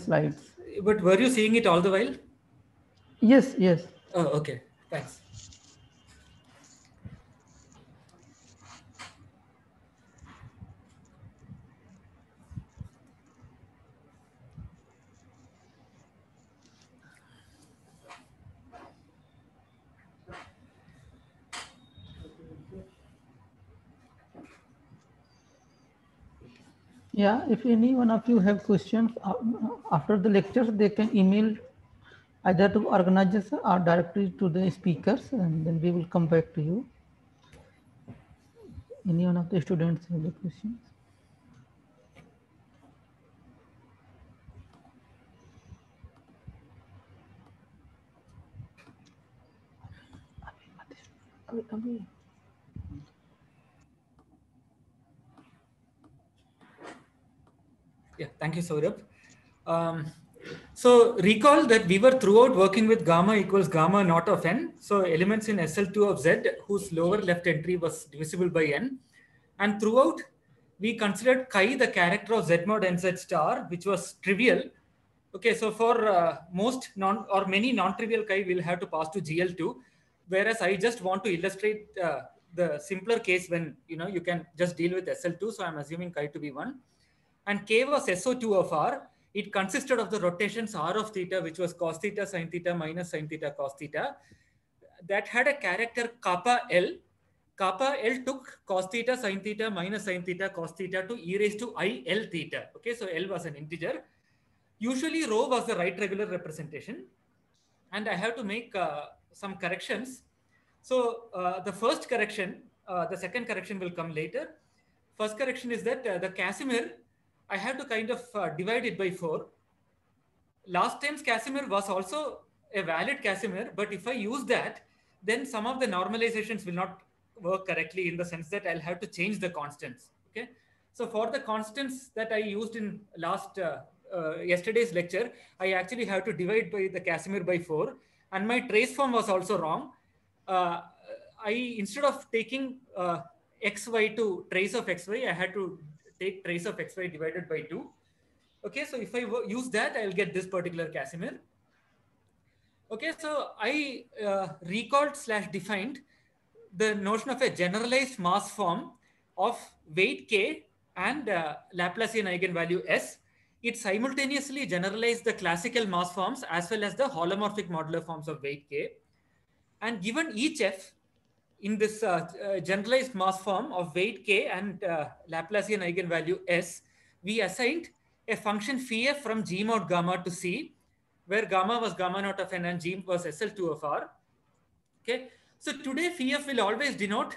slides. But were you seeing it all the while? Yes, yes. Oh, okay. Thanks. Yeah, if any one of you have questions uh, after the lectures, they can email either to organizers or directly to the speakers, and then we will come back to you. Any one of the students have the questions? अभी अभी Yeah, thank you, Saurabh. Um, so recall that we were throughout working with gamma equals gamma naught of n. So elements in SL2 of Z whose lower left entry was divisible by n. And throughout, we considered chi the character of Z mod nz star, which was trivial. Okay, so for uh, most non or many non-trivial chi, we'll have to pass to GL2. Whereas I just want to illustrate uh, the simpler case when you know you can just deal with SL2. So I'm assuming chi to be one and k was SO2 of R. It consisted of the rotations R of theta, which was cos theta, sin theta, minus sin theta, cos theta. That had a character kappa L. Kappa L took cos theta, sin theta, minus sin theta, cos theta to e raised to i L theta. Okay, so L was an integer. Usually rho was the right regular representation. And I have to make uh, some corrections. So uh, the first correction, uh, the second correction will come later. First correction is that the Casimir I have to kind of uh, divide it by 4. Last time's Casimir was also a valid Casimir, but if I use that, then some of the normalizations will not work correctly in the sense that I'll have to change the constants. Okay. So for the constants that I used in last uh, uh, yesterday's lecture, I actually have to divide by the Casimir by 4. And my trace form was also wrong. Uh, I instead of taking uh, xy to trace of xy, I had to take trace of xy divided by 2. Okay, so if I use that, I'll get this particular Casimir. Okay, so I uh, recalled slash defined the notion of a generalized Maass form of weight k and uh, Laplacian eigenvalue s. It simultaneously generalized the classical Maass forms as well as the holomorphic modular forms of weight k. And given each f, in this uh, uh, generalized Maass form of weight k and uh, Laplacian eigenvalue s, we assigned a function phi f from g mod gamma to c, where gamma was gamma naught of n and g was SL2 of r. Okay, so today phi f will always denote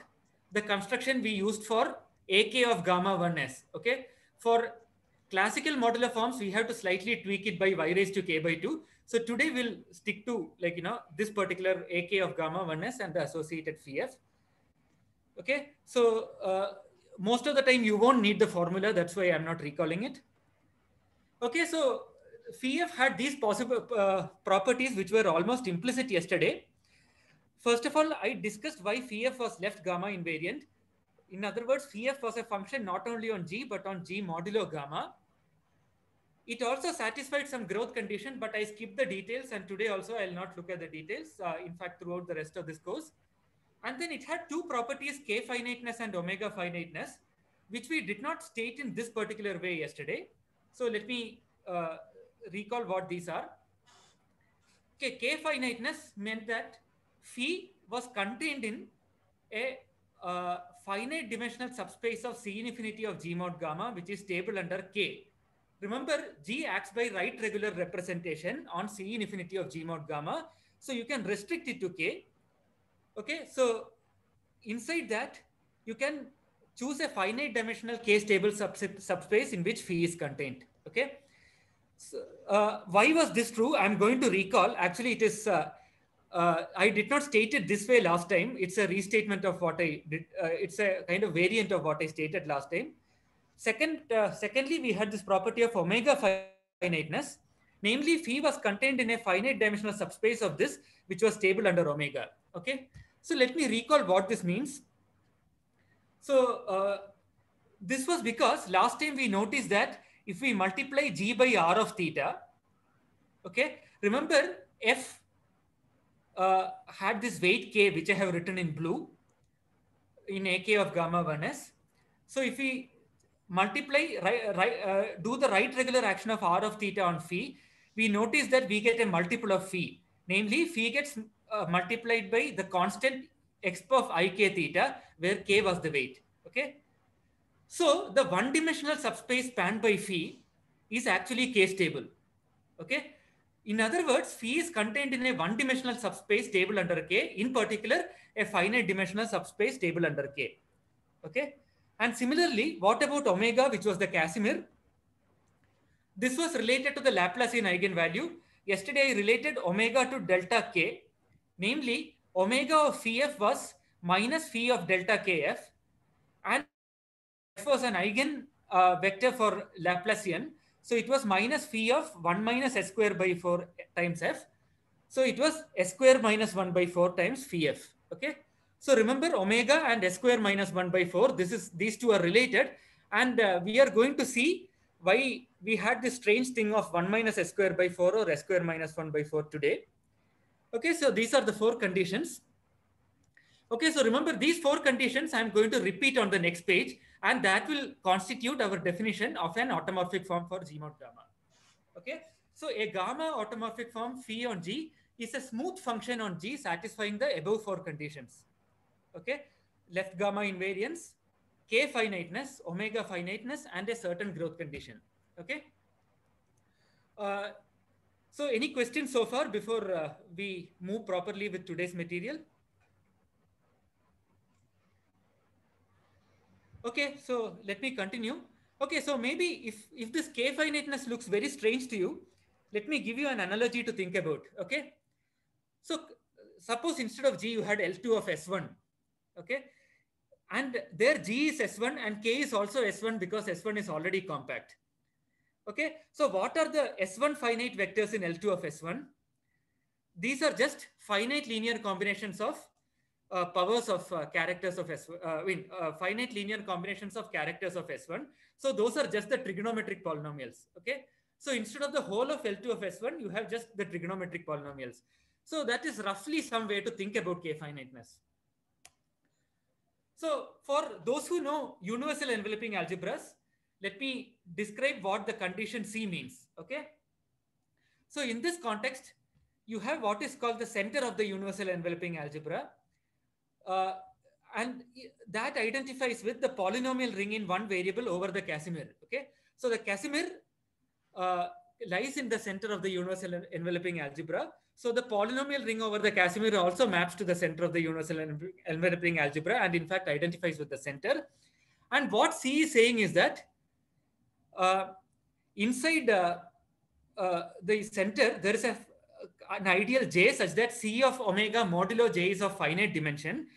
the construction we used for ak of gamma 1s. Okay, for classical modular forms, we have to slightly tweak it by y raised to k by 2. So today we'll stick to like, you know, this particular AK of gamma 1s and the associated phi f. Okay, so uh, most of the time you won't need the formula. That's why I'm not recalling it. Okay, so phi f had these possible uh, properties which were almost implicit yesterday. First of all, I discussed why phi f was left gamma invariant. In other words, phi f was a function not only on g, but on g modulo gamma. It also satisfied some growth condition, but I skipped the details. And today also I'll not look at the details. Uh, in fact, throughout the rest of this course. And then it had two properties, k finiteness and omega finiteness, which we did not state in this particular way yesterday. So let me uh, recall what these are. Okay, k finiteness meant that phi was contained in a uh, finite dimensional subspace of C infinity of G mod gamma, which is stable under K. Remember, G acts by right regular representation on C infinity of G mod gamma. So you can restrict it to K. Okay, so inside that, you can choose a finite dimensional K stable subspace in which phi is contained. Okay. So, uh, why was this true? I'm going to recall. Actually, it is. Uh, uh, I did not state it this way last time. It's a restatement of what I did. Uh, it's a kind of variant of what I stated last time. Second, uh, secondly, we had this property of omega finiteness. Namely, phi was contained in a finite dimensional subspace of this, which was stable under omega. Okay. So let me recall what this means. So uh, this was because last time we noticed that if we multiply g by r of theta, Okay, remember F uh, had this weight K, which I have written in blue in AK of gamma 1s. So if we multiply, right, right, uh, do the right regular action of R of theta on phi, we notice that we get a multiple of phi. Namely, phi gets uh, multiplied by the constant exp of ik theta, where k was the weight. Okay. So the one-dimensional subspace spanned by phi is actually k stable. Okay. In other words, phi is contained in a one-dimensional subspace stable under K, in particular, a finite dimensional subspace stable under K. Okay. And similarly, what about omega, which was the Casimir? This was related to the Laplacian eigenvalue. Yesterday, I related omega to delta K. Namely, omega of phi f was minus phi of delta kf. And f was an eigen uh, vector for Laplacian. So it was minus phi of 1 minus s square by 4 times f. So it was s square minus 1 by 4 times phi f. Okay. So remember omega and s square minus 1 by 4. This is these two are related. And uh, we are going to see why we had this strange thing of 1 minus s square by 4 or s square minus 1 by 4 today. Okay, so these are the four conditions. Okay, so remember these four conditions I'm going to repeat on the next page and that will constitute our definition of an automorphic form for G mod gamma. Okay, so a gamma automorphic form phi on G is a smooth function on G satisfying the above four conditions. Okay, left gamma invariance, K finiteness, omega finiteness, and a certain growth condition. Okay. Uh, so any questions so far before uh, we move properly with today's material? Okay, so let me continue. Okay, so maybe if, if this K finiteness looks very strange to you, let me give you an analogy to think about. Okay, so suppose instead of G you had L2 of S1. Okay, and there G is S1 and K is also S1 because S1 is already compact. Okay, so what are the S1 finite vectors in L2 of S1? These are just finite linear combinations of uh, powers of uh, characters of S1, uh, I mean, uh, finite linear combinations of characters of S1. So those are just the trigonometric polynomials. Okay, so instead of the whole of L2 of S1, you have just the trigonometric polynomials. So that is roughly some way to think about K finiteness. So for those who know universal enveloping algebras, let me describe what the condition C means. Okay. So in this context, you have what is called the center of the universal enveloping algebra. Uh, and that identifies with the polynomial ring in one variable over the Casimir. Okay. So the Casimir uh, lies in the center of the universal enveloping algebra. So the polynomial ring over the Casimir also maps to the center of the universal enveloping algebra and in fact identifies with the center. And what C is saying is that uh, inside uh, uh, the center, there is a, an ideal J such that C of omega modulo J is of finite dimension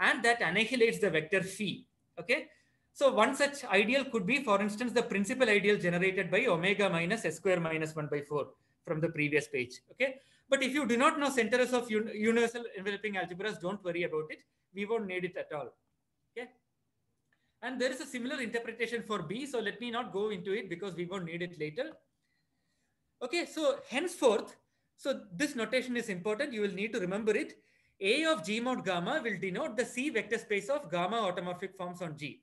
and that annihilates the vector phi. Okay. So one such ideal could be, for instance, the principal ideal generated by omega minus s square minus 1 by 4 from the previous page. Okay. But if you do not know centers of un universal enveloping algebras, don't worry about it. We won't need it at all. Okay. And there is a similar interpretation for B. So let me not go into it because we won't need it later. Okay, so henceforth, so this notation is important. You will need to remember it. A of G mod gamma will denote the C vector space of gamma automorphic forms on G.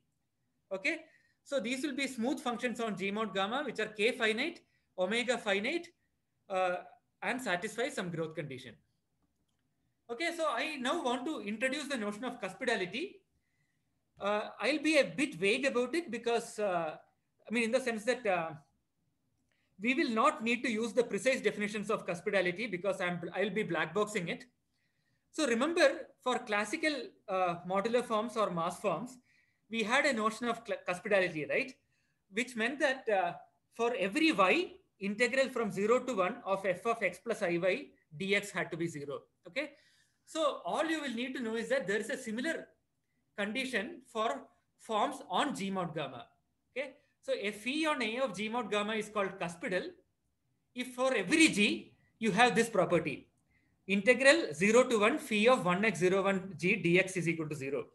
Okay, so these will be smooth functions on G mod gamma, which are K finite, omega finite, uh, and satisfy some growth condition. Okay, so I now want to introduce the notion of cuspidality uh, I'll be a bit vague about it because, uh, I mean, in the sense that uh, we will not need to use the precise definitions of cuspidality because I'm, I'll be blackboxing it. So remember, for classical uh, modular forms or Maass forms, we had a notion of cuspidality, right? Which meant that uh, for every y, integral from 0 to 1 of f of x plus iy dx had to be 0. Okay. So all you will need to know is that there is a similar condition for forms on G mod gamma. Okay. So a phi on A of G mod gamma is called cuspidal. If for every G, you have this property. Integral 0 to 1 phi of 1x01 G dx is equal to 0.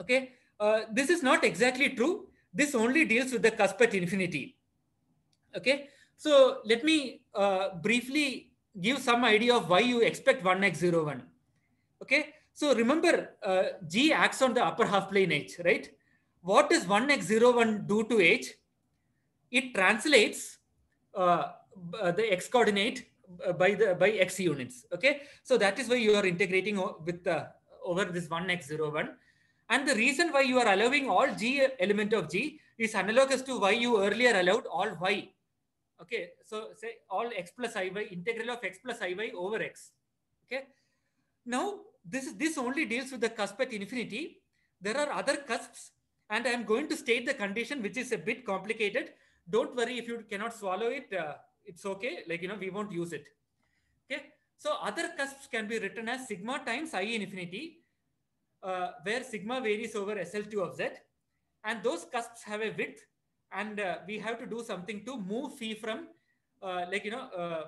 Okay. Uh, this is not exactly true. This only deals with the cusp at infinity. Okay. So let me uh, briefly give some idea of why you expect 1x01. Okay, so remember uh, G acts on the upper half plane H, right? What does 1x01 do to H? It translates uh, uh the x coordinate uh, by the by x units. Okay, so that is why you are integrating with the over this 1x01. And the reason why you are allowing all g element of g is analogous to why you earlier allowed all y Okay, so say all x plus iy, integral of x plus iy over x. Okay. Now, this, is, this only deals with the cusp at infinity. There are other cusps and I'm going to state the condition, which is a bit complicated. Don't worry if you cannot swallow it. Uh, it's okay. Like, you know, we won't use it. Okay. So other cusps can be written as sigma times i infinity, uh, where sigma varies over SL2 of z. And those cusps have a width and uh, we have to do something to move phi from uh, like you know uh,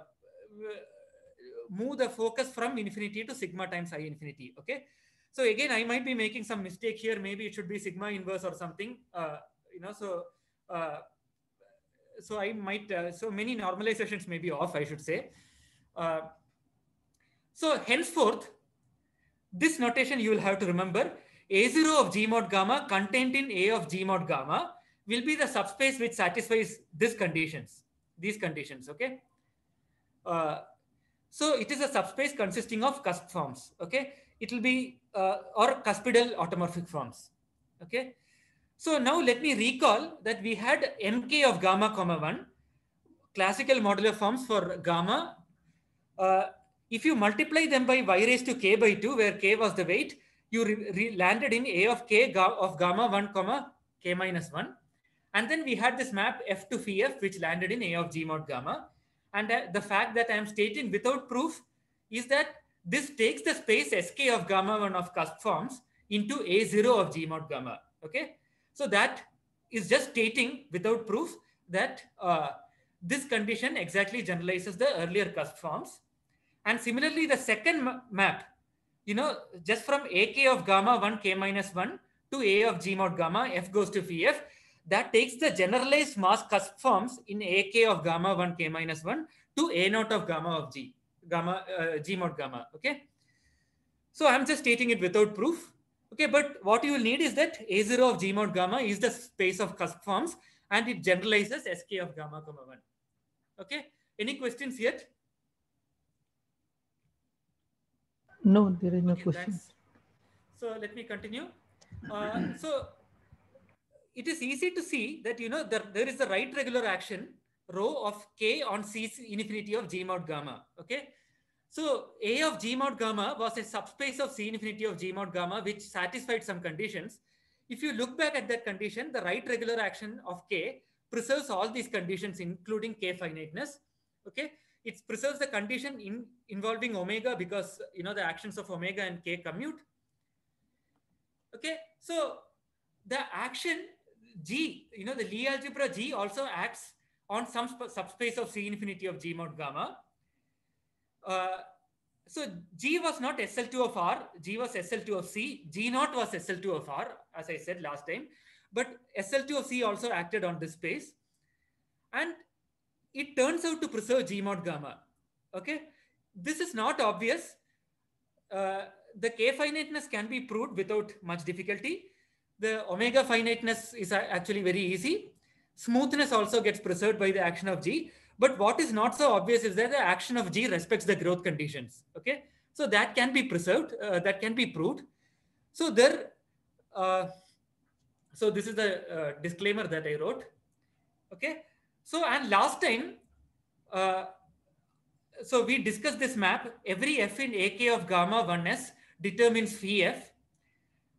move the focus from infinity to sigma times i infinity okay? So again i might be making some mistake here. Maybe it should be sigma inverse or something uh, you know? So uh, so i might uh, so many normalizations may be off i should say. So henceforth this notation you will have to remember a0 of g mod gamma contained in a of g mod gamma will be the subspace which satisfies these conditions, these conditions, okay? Uh, so it is a subspace consisting of cusp forms, okay? It will be, uh, or cuspidal automorphic forms, okay? So now let me recall that we had mk of gamma comma 1, classical modular forms for gamma. Uh, if you multiply them by y raised to k by 2, where k was the weight, you landed in a of k ga of gamma 1 comma k minus 1. And then we had this map f to phi f, which landed in A of G mod gamma. And uh, the fact that I'm stating without proof is that this takes the space sk of gamma 1 of cusp forms into A0 of G mod gamma. Okay. So that is just stating without proof that uh, this condition exactly generalizes the earlier cusp forms. And similarly, the second map, you know, just from ak of gamma 1 k minus 1 to a of g mod gamma, f goes to phi f, that takes the generalized Maass cusp forms in ak of gamma 1 k minus 1 to a naught of gamma of g, gamma uh, g mod gamma. Okay. So I'm just stating it without proof. Okay, but what you will need is that a0 of g mod gamma is the space of cusp forms and it generalizes sk of gamma comma 1. Okay. Any questions yet? No, there is no okay, question. So let me continue. Uh, so it is easy to see that, you know, there, there is the right regular action rho of k on C infinity of G mod gamma. Okay. So A of G mod gamma was a subspace of C infinity of G mod gamma, which satisfied some conditions. If you look back at that condition, the right regular action of K preserves all these conditions, including K finiteness. Okay. It preserves the condition in involving omega because, you know, the actions of omega and K commute. Okay. So the action G, you know, the Lie algebra G also acts on some subspace of C infinity of G mod gamma. Uh, so G was not SL2 of R, G was SL2 of C, G naught was SL2 of R, as I said last time, but SL2 of C also acted on this space. And it turns out to preserve G mod gamma. Okay, this is not obvious. Uh, the K finiteness can be proved without much difficulty the omega finiteness is actually very easy. Smoothness also gets preserved by the action of G. But what is not so obvious is that the action of G respects the growth conditions. Okay, so that can be preserved. Uh, that can be proved. So there. Uh, so this is the uh, disclaimer that I wrote. Okay. So and last time, uh, so we discussed this map. Every f in ak of gamma 1s determines phi f,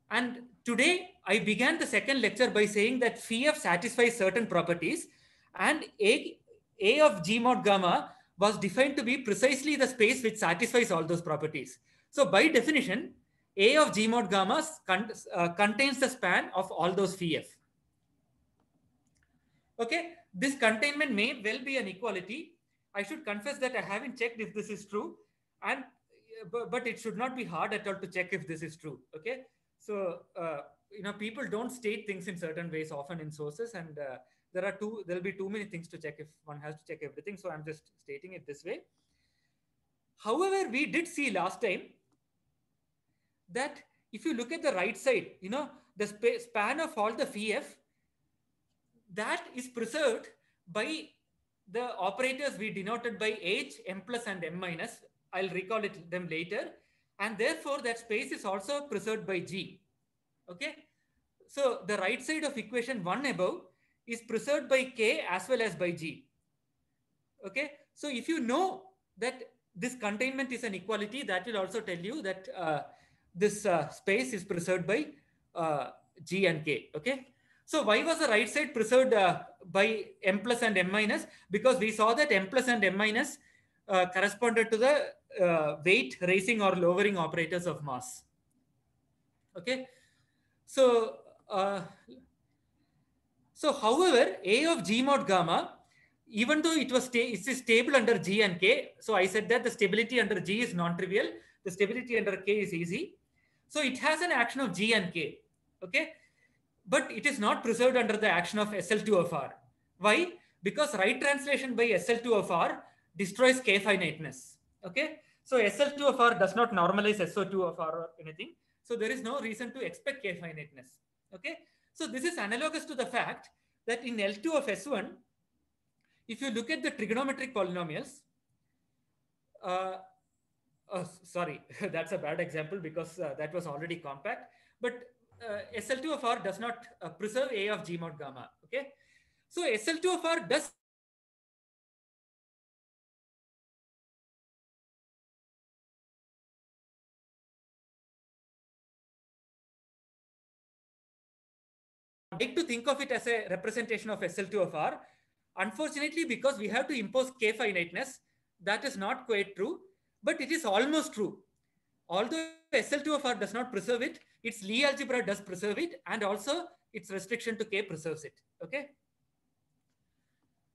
and today I began the second lecture by saying that phi f satisfies certain properties and A, A of G mod gamma was defined to be precisely the space which satisfies all those properties. So by definition, A of G mod gamma con uh, contains the span of all those phi f. Okay, this containment may well be an equality. I should confess that I haven't checked if this is true and but, but it should not be hard at all to check if this is true. Okay, so uh, you know people don't state things in certain ways often in sources and uh, there are two, there'll be too many things to check if one has to check everything. So I'm just stating it this way. However, we did see last time that if you look at the right side, you know, the sp span of all the phi f, that is preserved by the operators we denoted by h, m plus and m minus. I'll recall it them later. And therefore that space is also preserved by g. Okay. So the right side of equation one above is preserved by k as well as by g. Okay. So if you know that this containment is an equality, that will also tell you that uh, this uh, space is preserved by uh, g and k. Okay. So why was the right side preserved uh, by m plus and m minus? Because we saw that m plus and m minus uh, corresponded to the uh, weight raising or lowering operators of Maass. Okay. So, uh, so however, A of G mod gamma, even though it was it is stable under G and K, so I said that the stability under G is non-trivial, the stability under K is easy. So it has an action of G and K. Okay but it is not preserved under the action of SL2 of R. Why? Because right translation by SL2 of R destroys K finiteness. Okay. So SL2 of R does not normalize SO2 of R or anything. So there is no reason to expect K finiteness. Okay. So this is analogous to the fact that in L2 of S1, if you look at the trigonometric polynomials, uh, oh, sorry, that's a bad example because uh, that was already compact. But uh, SL2 of R does not uh, preserve A of G mod gamma. Okay. So SL2 of R does like to think of it as a representation of SL2 of R. Unfortunately, because we have to impose K finiteness, that is not quite true, but it is almost true. Although SL2 of R does not preserve it, its Lie algebra does preserve it, and also its restriction to K preserves it. Okay.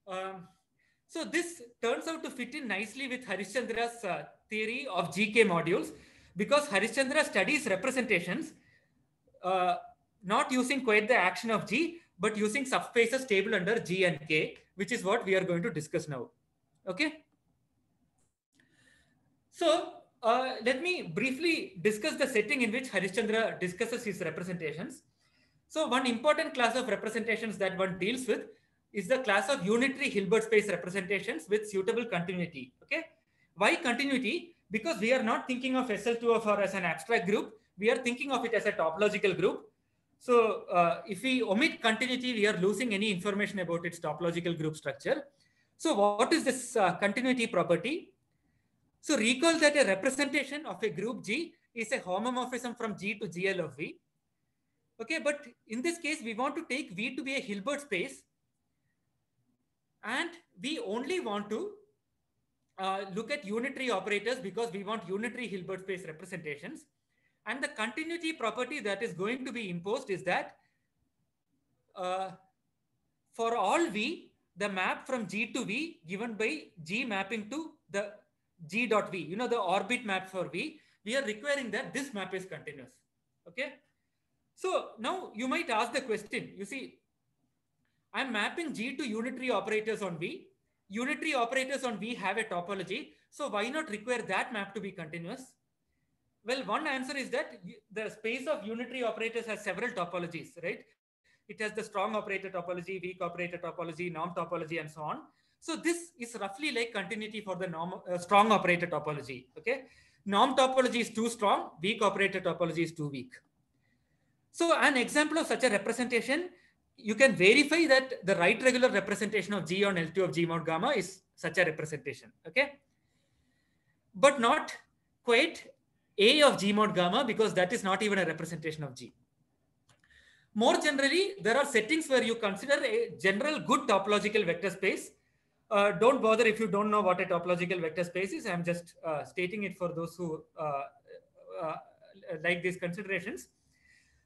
Um, so this turns out to fit in nicely with Harishchandra's uh, theory of GK modules because Harishchandra studies representations uh, not using quite the action of G, but using subspaces stable under G and K, which is what we are going to discuss now. Okay. So uh, let me briefly discuss the setting in which Harishchandra discusses his representations. So one important class of representations that one deals with is the class of unitary Hilbert space representations with suitable continuity. Okay. Why continuity? Because we are not thinking of SL2 of R as an abstract group. We are thinking of it as a topological group. So uh, if we omit continuity, we are losing any information about its topological group structure. So what is this uh, continuity property? So recall that a representation of a group G is a homomorphism from G to GL of V. Okay, but in this case, we want to take V to be a Hilbert space. And we only want to uh, look at unitary operators because we want unitary Hilbert space representations. And the continuity property that is going to be imposed is that uh, for all V, the map from G to V given by G mapping to the G dot V, you know, the orbit map for V, we are requiring that this map is continuous. Okay. So now you might ask the question, you see, I'm mapping G to unitary operators on V. Unitary operators on V have a topology. So why not require that map to be continuous? Well, one answer is that the space of unitary operators has several topologies, right? It has the strong operator topology, weak operator topology, norm topology, and so on. So this is roughly like continuity for the norm, uh, strong operator topology. Okay, norm topology is too strong, weak operator topology is too weak. So an example of such a representation, you can verify that the right regular representation of G on L2 of G mod gamma is such a representation. Okay, but not quite A of G mod gamma because that is not even a representation of G. More generally, there are settings where you consider a general good topological vector space uh, don't bother if you don't know what a topological vector space is. I'm just uh, stating it for those who uh, uh like these considerations.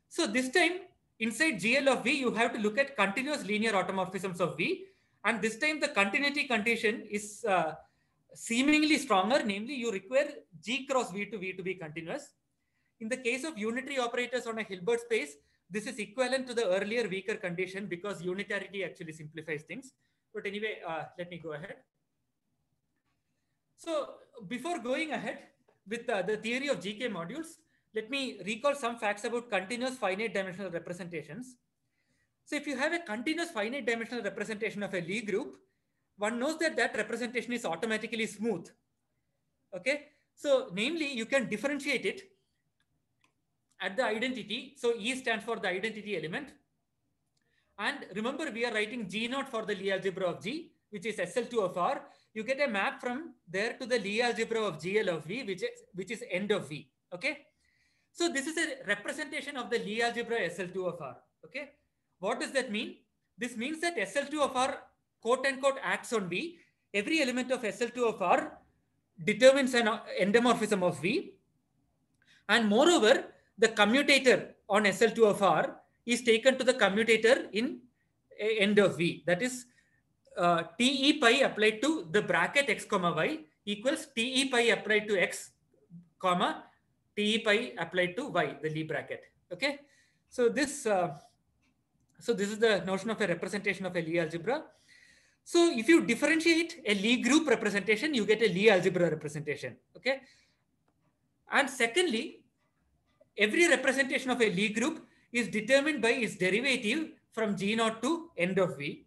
So this time inside GL of V, you have to look at continuous linear automorphisms of V. And this time the continuity condition is uh, seemingly stronger. Namely, you require G cross V to V to be continuous. In the case of unitary operators on a Hilbert space, this is equivalent to the earlier weaker condition because unitarity actually simplifies things. But anyway, uh, let me go ahead. So before going ahead with uh, the theory of GK modules, let me recall some facts about continuous finite dimensional representations. So if you have a continuous finite dimensional representation of a Lie group, one knows that that representation is automatically smooth. Okay, so namely you can differentiate it at the identity. So E stands for the identity element. And remember we are writing G naught for the Lie algebra of G, which is SL2 of R. You get a map from there to the Lie algebra of GL of V, which is, which is end of V. Okay. So this is a representation of the Lie algebra SL2 of R. Okay. What does that mean? This means that SL2 of R quote unquote acts on V. Every element of SL2 of R determines an endomorphism of V. And moreover, the commutator on SL2 of R is taken to the commutator in end of V. That is uh, TE pi applied to the bracket x comma y equals TE pi applied to x comma TE pi applied to y, the Lie bracket. Okay. So this, uh, so this is the notion of a representation of a Lie algebra. So if you differentiate a Lie group representation, you get a Lie algebra representation. Okay. And secondly, every representation of a Lie group is determined by its derivative from G naught to end of V.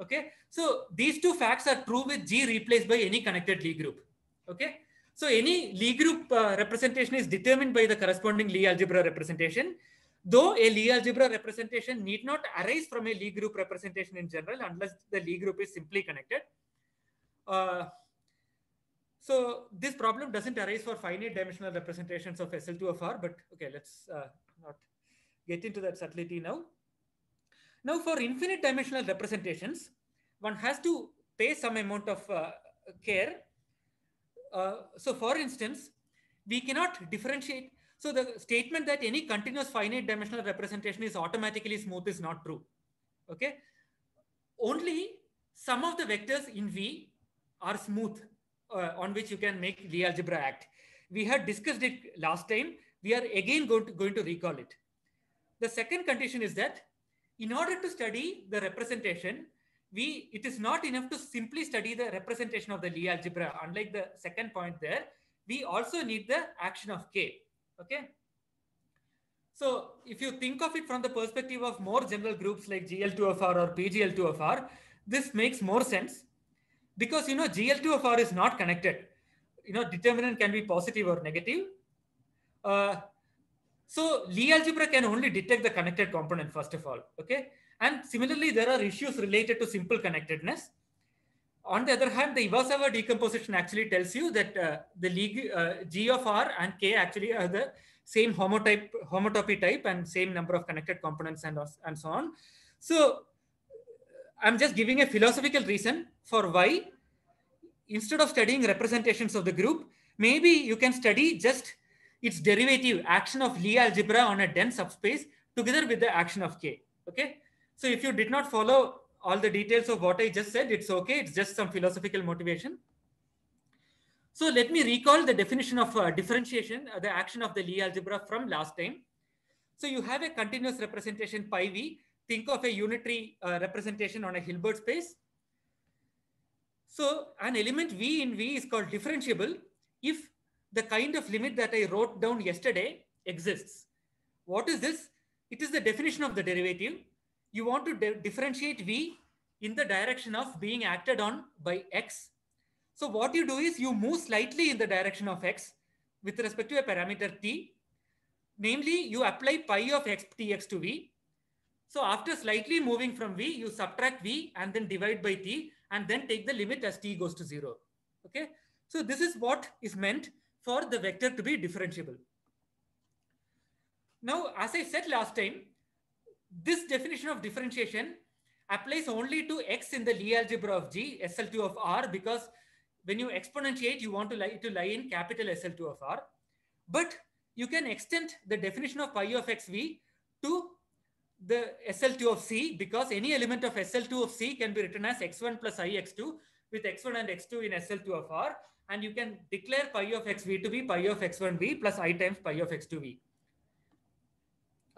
Okay. So these two facts are true with G replaced by any connected Lie group. Okay. So any Lie group uh, representation is determined by the corresponding Lie algebra representation. Though a Lie algebra representation need not arise from a Lie group representation in general unless the Lie group is simply connected. Uh, so this problem doesn't arise for finite dimensional representations of SL2 of R, but okay, let's uh, not get into that subtlety now. Now for infinite dimensional representations, one has to pay some amount of uh, care. Uh, so for instance, we cannot differentiate. So the statement that any continuous finite dimensional representation is automatically smooth is not true. Okay. Only some of the vectors in V are smooth uh, on which you can make Lie algebra act. We had discussed it last time. We are again going to, going to recall it. The second condition is that in order to study the representation, we it is not enough to simply study the representation of the Lie algebra. Unlike the second point there, we also need the action of K. Okay. So if you think of it from the perspective of more general groups like GL2 of R or PGL2 of R, this makes more sense because you know GL2 of R is not connected. You know, determinant can be positive or negative. Uh, so Lie algebra can only detect the connected component first of all. Okay. And similarly, there are issues related to simple connectedness. On the other hand, the Iwasawa decomposition actually tells you that uh, the uh, G of R and K actually are the same homotype, homotopy type and same number of connected components and, and so on. So I'm just giving a philosophical reason for why instead of studying representations of the group, maybe you can study just its derivative action of Lie algebra on a dense subspace together with the action of K. Okay. So if you did not follow all the details of what I just said, it's okay. It's just some philosophical motivation. So let me recall the definition of uh, differentiation, uh, the action of the Lie algebra from last time. So you have a continuous representation pi v. Think of a unitary uh, representation on a Hilbert space. So an element v in v is called differentiable if the kind of limit that I wrote down yesterday exists. What is this? It is the definition of the derivative. You want to differentiate v in the direction of being acted on by x. So what you do is you move slightly in the direction of x with respect to a parameter t. Namely, you apply pi of x tx to v. So after slightly moving from v, you subtract v and then divide by t and then take the limit as t goes to 0. Okay. So this is what is meant for the vector to be differentiable. Now, as I said last time, this definition of differentiation applies only to x in the Lie algebra of G, SL2 of R, because when you exponentiate, you want to lie, to lie in capital SL2 of R. But you can extend the definition of pi of xv to the SL2 of C because any element of SL2 of C can be written as x1 plus i x2 with x1 and x2 in SL2 of R. And you can declare pi of xv to be pi of x1v plus i times pi of x2v.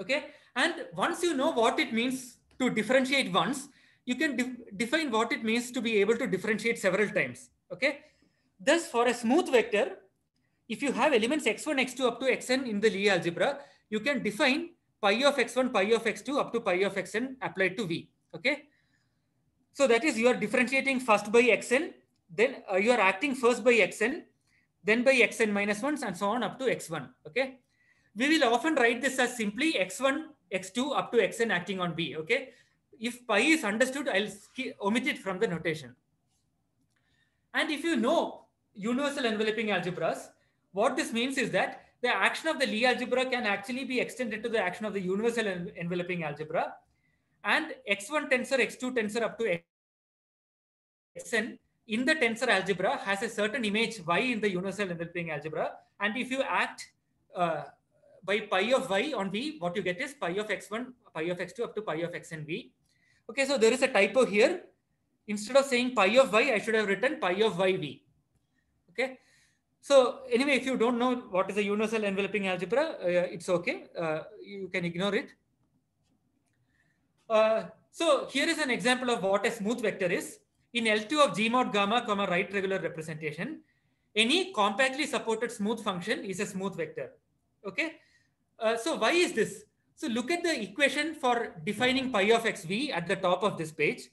Okay. And once you know what it means to differentiate once, you can de define what it means to be able to differentiate several times. Okay. Thus, for a smooth vector, if you have elements x1, x2 up to xn in the Lie algebra, you can define pi of x1, pi of x2 up to pi of xn applied to v. Okay. So that is you are differentiating first by xn, then uh, you are acting first by xn, then by xn minus 1 and so on up to x1. Okay. We will often write this as simply x1, x2 up to xn acting on v. Okay. If pi is understood, I'll omit it from the notation. And if you know universal enveloping algebras, what this means is that the action of the Lie algebra can actually be extended to the action of the universal en enveloping algebra. And x1 tensor, x2 tensor up to xn in the tensor algebra has a certain image y in the universal enveloping algebra. And if you act uh, by pi of y on v, what you get is pi of x1, pi of x2 up to pi of xn v. Okay, so there is a typo here. Instead of saying pi of y, I should have written pi of yv. Okay. So anyway, if you don't know what is a universal enveloping algebra, uh, it's okay. Uh, you can ignore it. Uh, so here is an example of what a smooth vector is. In L2 of G mod gamma comma right regular representation, any compactly supported smooth function is a smooth vector. Okay. Uh, so why is this? So look at the equation for defining pi of xv at the top of this page.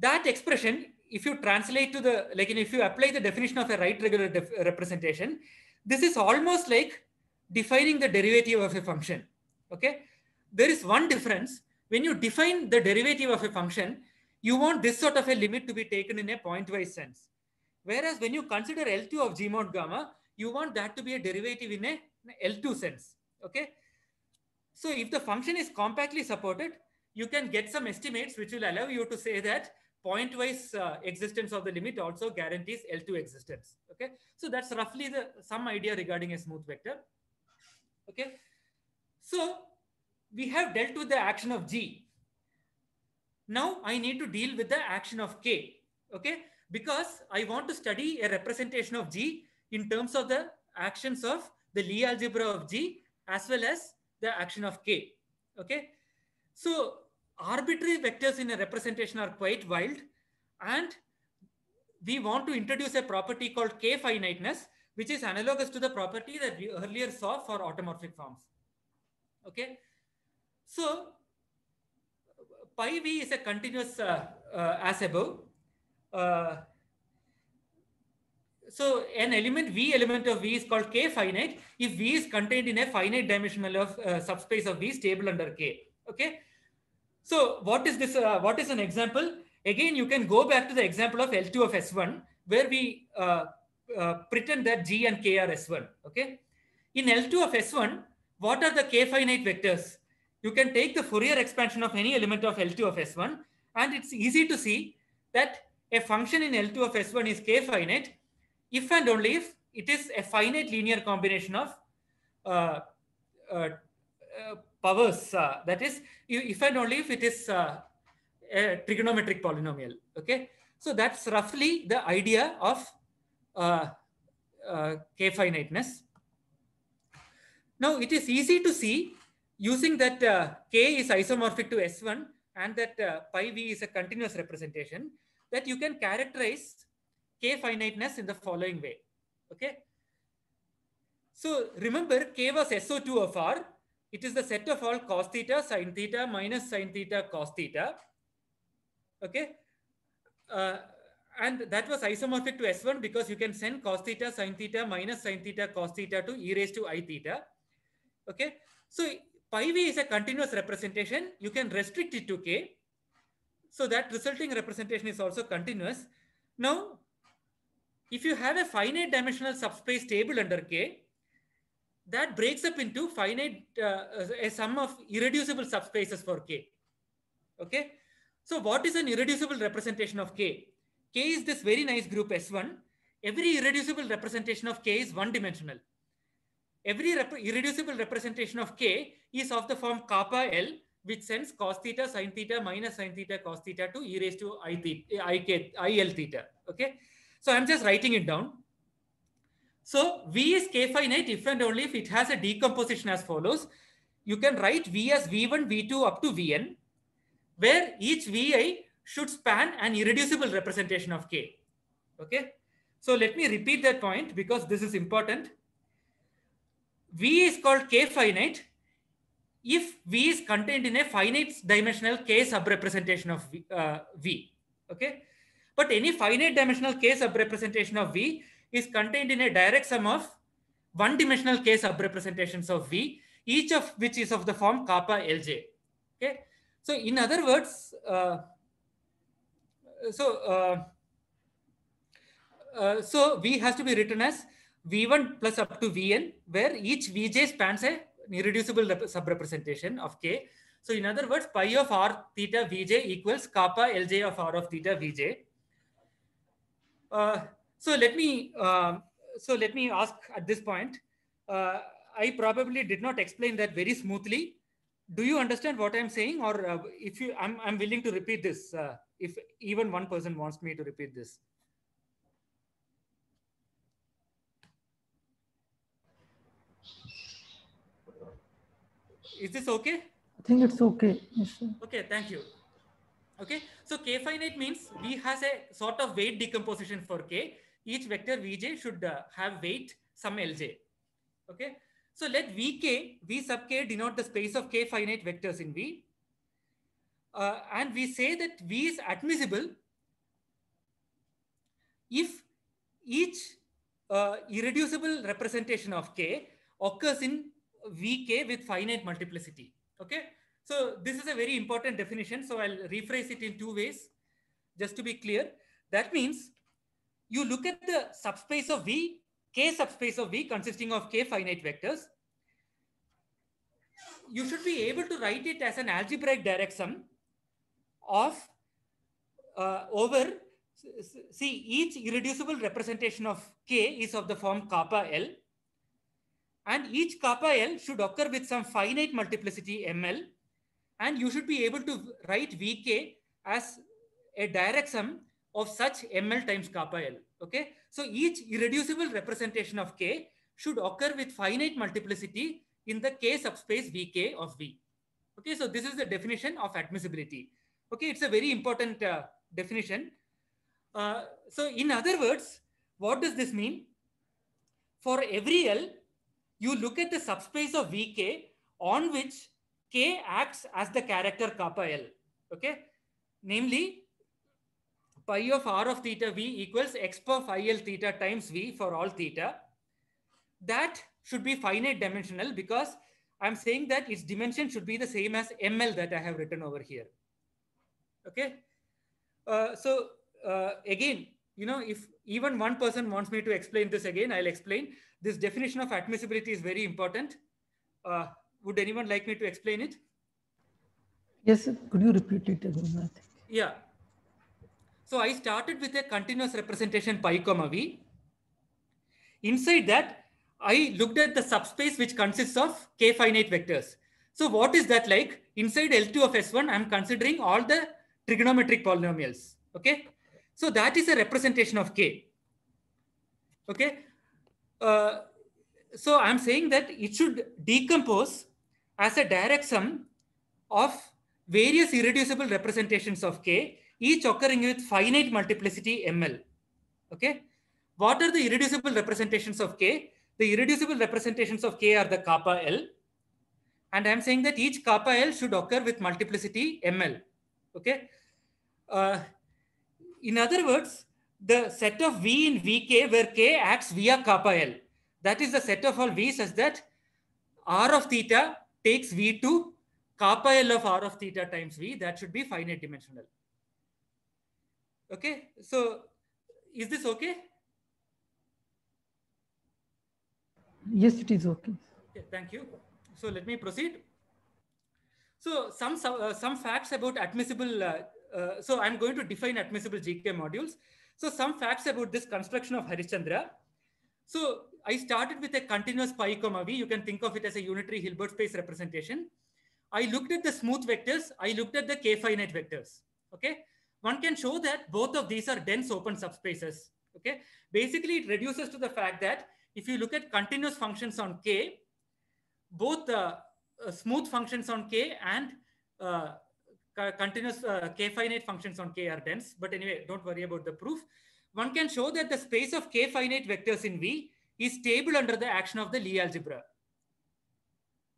That expression if you translate to the like if you apply the definition of a right regular representation this is almost like defining the derivative of a function okay there is one difference when you define the derivative of a function you want this sort of a limit to be taken in a pointwise sense whereas when you consider l2 of g mod gamma you want that to be a derivative in a l2 sense okay so if the function is compactly supported you can get some estimates which will allow you to say that pointwise uh, existence of the limit also guarantees L2 existence. Okay, so that's roughly the some idea regarding a smooth vector. Okay, so we have dealt with the action of G. Now I need to deal with the action of K. Okay, because I want to study a representation of G in terms of the actions of the Lie algebra of G as well as the action of K. Okay, so arbitrary vectors in a representation are quite wild and we want to introduce a property called k finiteness which is analogous to the property that we earlier saw for automorphic forms okay so pi v is a continuous uh, uh, as above uh, so an element v element of v is called k finite if v is contained in a finite dimensional of uh, subspace of v stable under k okay so what is this? Uh, what is an example? Again, you can go back to the example of L2 of S1, where we uh, uh, pretend that G and K are S1. Okay. In L2 of S1, what are the K finite vectors? You can take the Fourier expansion of any element of L2 of S1, and it's easy to see that a function in L2 of S1 is K finite if and only if it is a finite linear combination of uh, uh, uh, powers. Uh, that is, if and only if it is uh, a trigonometric polynomial. Okay, so that's roughly the idea of k finiteness. Now it is easy to see using that k is isomorphic to S1 and that uh, pi v is a continuous representation that you can characterize k finiteness in the following way. Okay. So remember k was SO2 of R it is the set of all cos theta, sin theta, minus sin theta, cos theta. Okay. Uh, and that was isomorphic to S1 because you can send cos theta, sin theta, minus sin theta, cos theta to e raised to i theta. Okay. So pi v is a continuous representation. You can restrict it to k. So that resulting representation is also continuous. Now, if you have a finite dimensional subspace table under k, that breaks up into finite uh, a sum of irreducible subspaces for k. Okay. So what is an irreducible representation of k? k is this very nice group S1. Every irreducible representation of k is one dimensional. Every rep irreducible representation of k is of the form kappa L, which sends cos theta, sin theta, minus sin theta, cos theta to e raised to i, theta, I, k, I L theta. Okay. So I'm just writing it down. So V is k finite if and only if it has a decomposition as follows. you can write V as V1, V2 up to Vn, where each Vi should span an irreducible representation of K. Okay. So let me repeat that point because this is important. V is called K finite if V is contained in a finite dimensional K subrepresentation of V, uh, v. Okay. But any finite dimensional K subrepresentation of V is contained in a direct sum of one dimensional K subrepresentations of V, each of which is of the form kappa Lj. Okay. So in other words, uh, so uh, uh, so V has to be written as V1 plus up to Vn, where each Vj spans a irreducible subrepresentation of K. So in other words, pi of r theta Vj equals kappa Lj of r of theta Vj. Uh, so let me uh, so let me ask at this point. Uh, I probably did not explain that very smoothly. Do you understand what I'm saying, or uh, if you, I'm I'm willing to repeat this. Uh, if even one person wants me to repeat this. Is this okay? I think it's okay. Yes, okay, thank you. Okay, so k finite means V has a sort of weight decomposition for k. Each vector Vj should uh, have weight some Lj. Okay, so let Vk, V sub k denote the space of k finite vectors in V. Uh, and we say that V is admissible if each uh, irreducible representation of k occurs in vk with finite multiplicity. Okay, so this is a very important definition. So I'll rephrase it in two ways, just to be clear. That means you look at the subspace of V, k subspace of V consisting of k finite vectors. You should be able to write it as an algebraic direct sum of uh, over see each irreducible representation of k is of the form kappa L and each kappa L should occur with some finite multiplicity ml. And you should be able to write Vk as a direct sum of such ml times kappa L. Okay. So each irreducible representation of k should occur with finite multiplicity in the k subspace Vk of V. Okay. So this is the definition of admissibility. Okay. It's a very important uh, definition. Uh, so in other words, what does this mean? For every L, you look at the subspace of Vk on which K acts as the character kappa L. Okay. Namely, pi of r of theta V equals x per phi L theta times V for all theta. That should be finite dimensional because I'm saying that its dimension should be the same as ML that I have written over here. Okay. Uh, so uh, again, you know, if even one person wants me to explain this again, I'll explain. This definition of admissibility is very important. Uh, would anyone like me to explain it? Yes, could you repeat it again? Yeah. So I started with a continuous representation pi comma v. Inside that, I looked at the subspace which consists of k finite vectors. So what is that like? Inside L2 of S1, I'm considering all the trigonometric polynomials. Okay. So that is a representation of k. Okay. Uh, so I'm saying that it should decompose as a direct sum of various irreducible representations of k, each occurring with finite multiplicity ml. Okay. What are the irreducible representations of k? The irreducible representations of k are the kappa L. And I'm saying that each kappa L should occur with multiplicity ml. Okay. Uh, in other words, the set of V in Vk where k acts via kappa L. That is the set of all V such that r of theta takes V to kappa L of r of theta times V. That should be finite dimensional. Okay, so is this okay? Yes, it is okay. okay thank you. So let me proceed. So some uh, some facts about admissible. Uh, uh, so I'm going to define admissible GK modules. So some facts about this construction of Harishchandra. So I started with a continuous pi comma v. You can think of it as a unitary Hilbert space representation. I looked at the smooth vectors. I looked at the k finite vectors. Okay. One can show that both of these are dense open subspaces. Okay. Basically, it reduces to the fact that if you look at continuous functions on k, both the uh, smooth functions on K and uh, continuous uh, K finite functions on K are dense. But anyway, don't worry about the proof. One can show that the space of K finite vectors in V is stable under the action of the Lie algebra.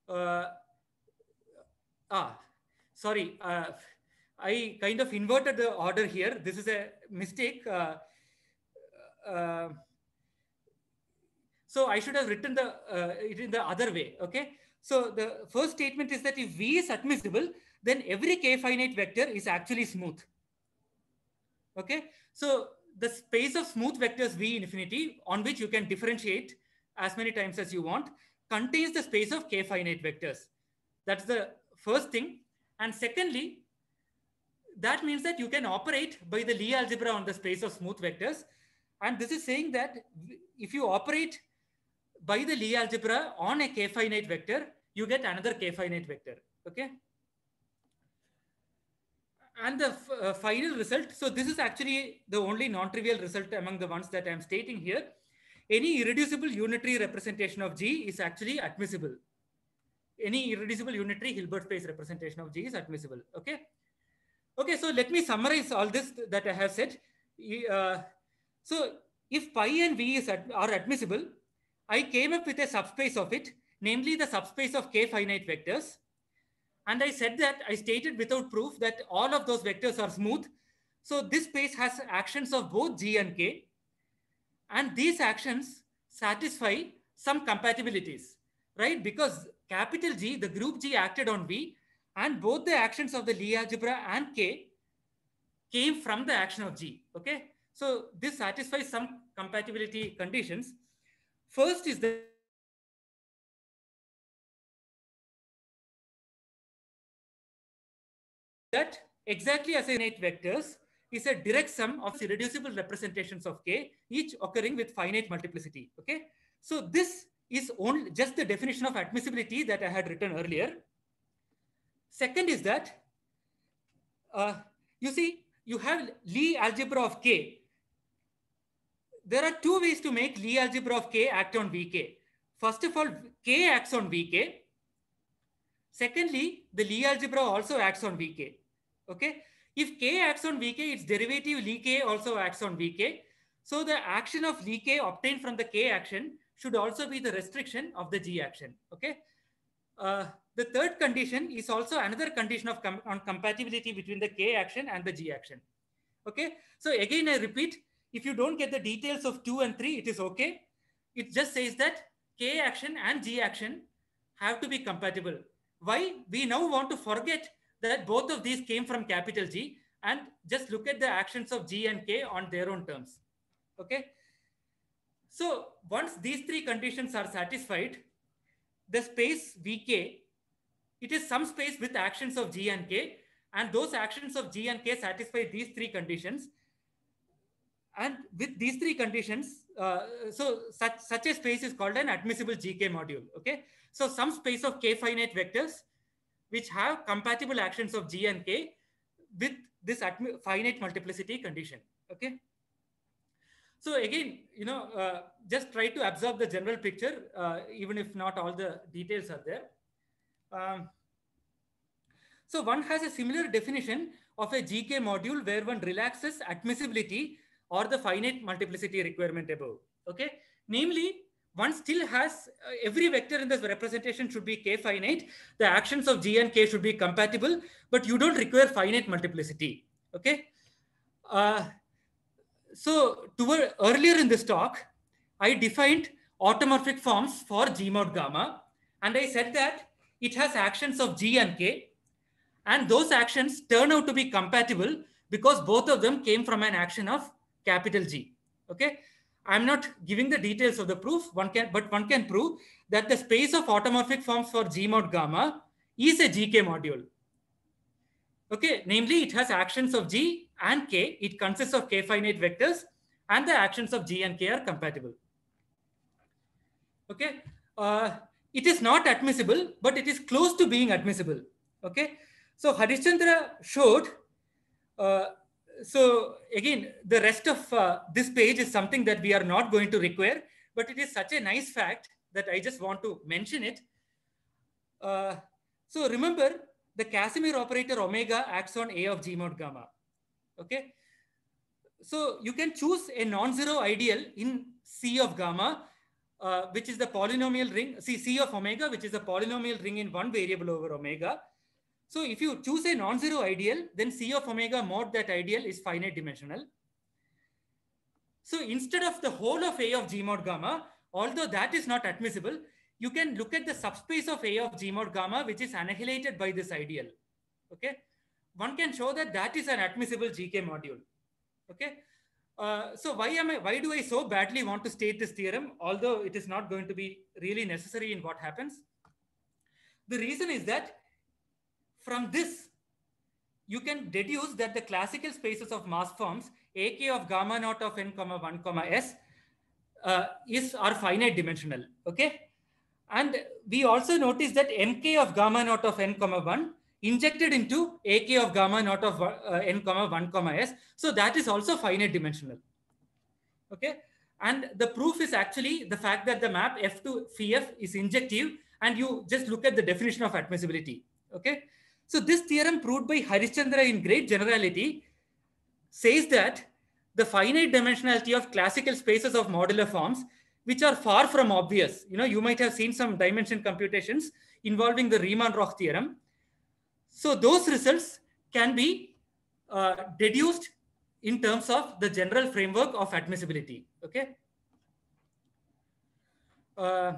Uh, ah, sorry. Uh, I kind of inverted the order here. This is a mistake. Uh, uh, so I should have written the uh, it in the other way. Okay. So the first statement is that if V is admissible, then every K finite vector is actually smooth. Okay. So the space of smooth vectors V infinity on which you can differentiate as many times as you want contains the space of K finite vectors. That's the first thing. And secondly, that means that you can operate by the Lie algebra on the space of smooth vectors. And this is saying that if you operate by the Lie algebra on a K finite vector, you get another K finite vector. Okay. And the uh, final result. So this is actually the only non-trivial result among the ones that I'm stating here. Any irreducible unitary representation of G is actually admissible. Any irreducible unitary Hilbert space representation of G is admissible. Okay. Okay, so let me summarize all this that I have said. Uh, so if pi and v is ad are admissible, I came up with a subspace of it, namely the subspace of k finite vectors. And I said that I stated without proof that all of those vectors are smooth. So this space has actions of both g and k. And these actions satisfy some compatibilities, right? Because capital G, the group G acted on V, and both the actions of the Lie algebra and K came from the action of G. Okay. So this satisfies some compatibility conditions. First is the that exactly as finite vectors is a direct sum of irreducible representations of K, each occurring with finite multiplicity. Okay. So this is only just the definition of admissibility that I had written earlier. Second is that, uh, you see, you have Lie algebra of K. There are two ways to make Lie algebra of K act on Vk. First of all, K acts on Vk. Secondly, the Lie algebra also acts on Vk. Okay. If K acts on Vk, its derivative Lie K also acts on Vk. So the action of Lie K obtained from the K action should also be the restriction of the G action. Okay. Uh, the third condition is also another condition of com on compatibility between the K action and the G action. Okay. So again, I repeat, if you don't get the details of two and three, it is okay. It just says that K action and G action have to be compatible. Why? We now want to forget that both of these came from capital G and just look at the actions of G and K on their own terms. Okay. So once these three conditions are satisfied, the space Vk, it is some space with actions of G and K, and those actions of G and K satisfy these three conditions. And with these three conditions, uh, so such, such a space is called an admissible GK module. Okay. So some space of K finite vectors, which have compatible actions of G and K with this finite multiplicity condition. Okay. So again, you know, uh, just try to absorb the general picture, uh, even if not all the details are there. Um, so one has a similar definition of a GK module where one relaxes admissibility or the finite multiplicity requirement above. Okay, namely, one still has uh, every vector in this representation should be k finite. The actions of g and k should be compatible, but you don't require finite multiplicity. Okay. Uh, so toward, earlier in this talk, I defined automorphic forms for G mod gamma. And I said that it has actions of G and K. And those actions turn out to be compatible because both of them came from an action of capital G. Okay. I'm not giving the details of the proof, one can, but one can prove that the space of automorphic forms for G mod gamma is a GK module. Okay, namely it has actions of G and K. It consists of K finite vectors and the actions of G and K are compatible. Okay, uh, it is not admissible, but it is close to being admissible. Okay, so Harishchandra showed, uh, so again, the rest of uh, this page is something that we are not going to require, but it is such a nice fact that I just want to mention it. Uh, So remember the Casimir operator omega acts on A of G mod gamma. Okay. So you can choose a non-zero ideal in C of gamma, uh, which is the polynomial ring, see C of omega, which is the polynomial ring in one variable over omega. So if you choose a non-zero ideal, then C of omega mod that ideal is finite dimensional. So instead of the whole of A of G mod gamma, although that is not admissible, you can look at the subspace of A of G mod gamma, which is annihilated by this ideal. Okay. One can show that that is an admissible GK module. Okay. Uh, so why am I, why do I so badly want to state this theorem, although it is not going to be really necessary in what happens? The reason is that from this, you can deduce that the classical spaces of Maass forms ak of gamma naught of n comma 1 comma s uh, is are finite dimensional okay? And we also notice that mk of gamma naught of n comma 1 injected into ak of gamma naught of uh, n comma 1 comma s. So that is also finite dimensional okay? And the proof is actually the fact that the map f to phi f is injective and you just look at the definition of admissibility okay so this theorem proved by Harishchandra in great generality says that the finite dimensionality of classical spaces of modular forms, which are far from obvious. You know, you might have seen some dimension computations involving the Riemann-Roch theorem. So those results can be uh, deduced in terms of the general framework of admissibility. Okay. Uh,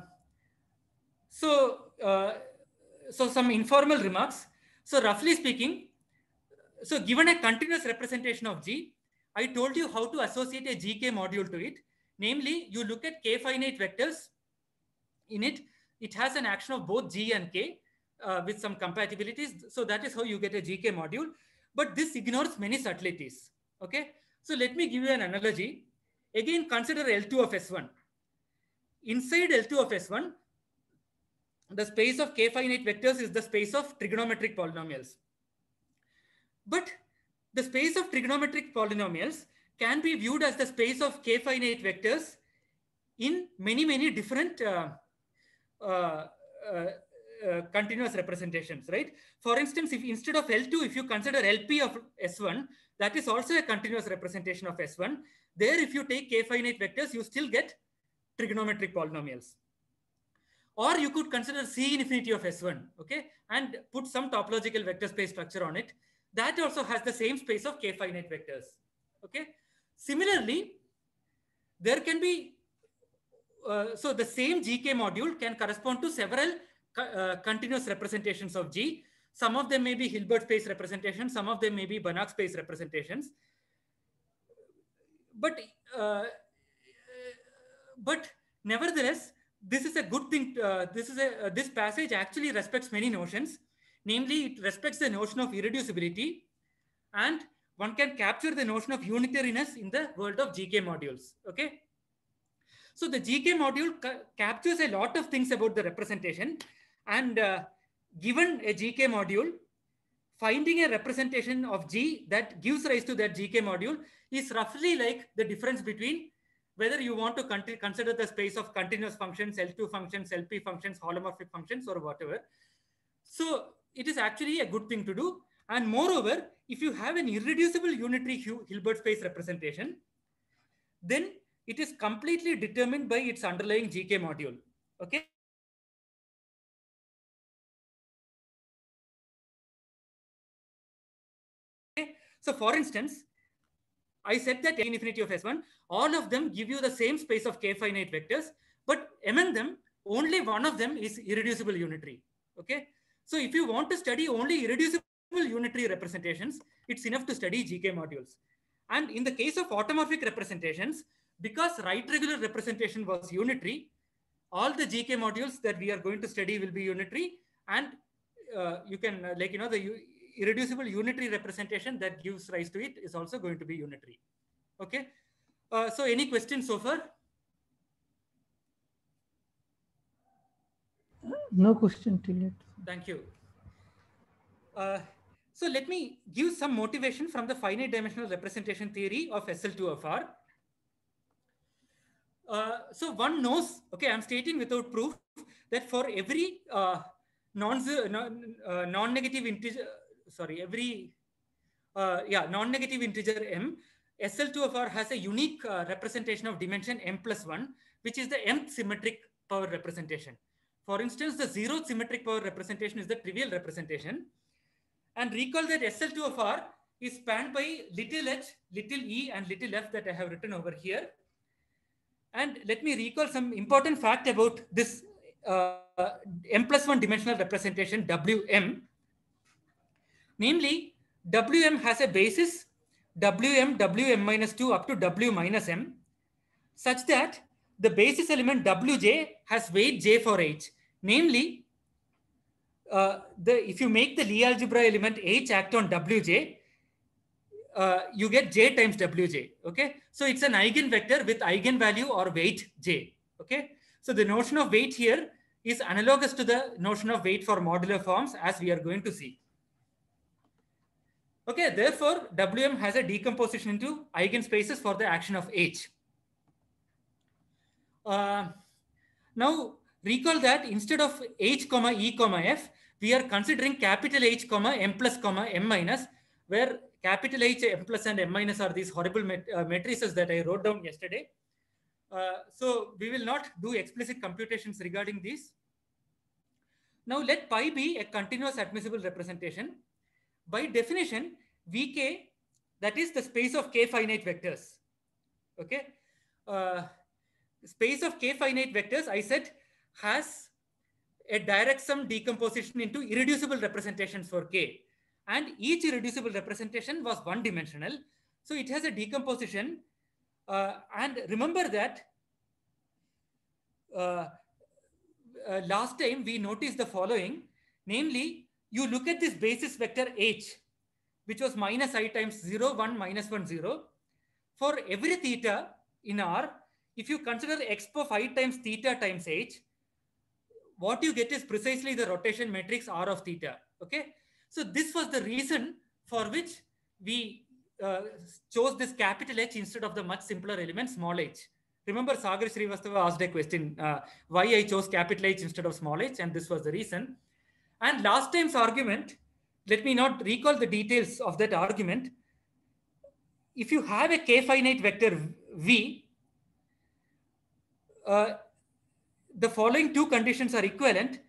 so, uh, so some informal remarks. So roughly speaking, so given a continuous representation of G, I told you how to associate a GK module to it. Namely, you look at K finite vectors in it. It has an action of both G and K uh, with some compatibilities. So that is how you get a GK module. But this ignores many subtleties. Okay. So let me give you an analogy. Again, consider L2 of S1. Inside L2 of S1, the space of K finite vectors is the space of trigonometric polynomials. But the space of trigonometric polynomials can be viewed as the space of k finite vectors in many, many different uh, uh, uh, uh continuous representations, right? For instance, if instead of L2, if you consider LP of S1, that is also a continuous representation of S1. There, if you take k finite vectors, you still get trigonometric polynomials. Or you could consider C infinity of S1, okay? And put some topological vector space structure on it that also has the same space of k finite vectors. Okay. Similarly, there can be, uh, so the same GK module can correspond to several uh, continuous representations of G. Some of them may be Hilbert space representations, some of them may be Banach space representations. But, uh, but nevertheless, this is a good thing. Uh, this is a, uh, this passage actually respects many notions Namely, it respects the notion of irreducibility and one can capture the notion of unitariness in the world of GK modules. Okay. So the GK module ca captures a lot of things about the representation and uh, given a GK module, finding a representation of G that gives rise to that GK module is roughly like the difference between whether you want to consider the space of continuous functions, L2 functions, LP functions, holomorphic functions, or whatever. So it is actually a good thing to do. And moreover, if you have an irreducible unitary Hilbert space representation, then it is completely determined by its underlying GK module. Okay. So for instance, I said that in infinity of S1, all of them give you the same space of K finite vectors, but among them, only one of them is irreducible unitary. Okay. So if you want to study only irreducible unitary representations, it's enough to study GK modules. And in the case of automorphic representations, because right regular representation was unitary, all the GK modules that we are going to study will be unitary. And uh, you can, uh, like, you know, the irreducible unitary representation that gives rise to it is also going to be unitary. Okay. Uh, so any questions so far? No question till yet. Thank you. Uh, so let me give some motivation from the finite dimensional representation theory of SL2 of R. Uh, so one knows, okay, I'm stating without proof that for every uh, non-zero, non, uh, non-negative integer, sorry, every, uh, yeah, non-negative integer m, SL2 of R has a unique uh, representation of dimension m plus 1, which is the mth symmetric power representation. For instance, the zero symmetric power representation is the trivial representation. And recall that SL2 of R is spanned by little h, little e, and little f that I have written over here. And let me recall some important fact about this uh, m plus 1 dimensional representation, Wm. Namely, Wm has a basis Wm, Wm minus 2 up to W minus m, such that the basis element Wj has weight j for h. Namely, uh, the if you make the Lie algebra element h act on Wj, uh, you get j times Wj. Okay, so it's an eigenvector with eigenvalue or weight j. Okay, so the notion of weight here is analogous to the notion of weight for modular forms as we are going to see. Okay, therefore, Wm has a decomposition into eigenspaces for the action of H. Uh, now, recall that instead of H, comma E, comma F, we are considering capital H, comma M plus, comma M minus, where capital H, M plus, and M minus are these horrible mat uh, matrices that I wrote down yesterday. Uh, so we will not do explicit computations regarding these. Now let pi be a continuous admissible representation by definition, Vk, that is the space of k finite vectors. Okay. Uh, space of k finite vectors, I said, has a direct sum decomposition into irreducible representations for k. And each irreducible representation was one dimensional. So it has a decomposition. Uh, and remember that uh, uh last time we noticed the following, namely you look at this basis vector h, which was minus i times 0, 1, minus 1, 0. For every theta in R, if you consider expo phi times theta times h, what you get is precisely the rotation matrix R of theta. Okay. So this was the reason for which we uh, chose this capital H instead of the much simpler element small h. Remember Sagar Srivastava asked a question, uh, why I chose capital H instead of small h and this was the reason. And last time's argument, let me not recall the details of that argument. If you have a k finite vector v, uh, the following two conditions are equivalent.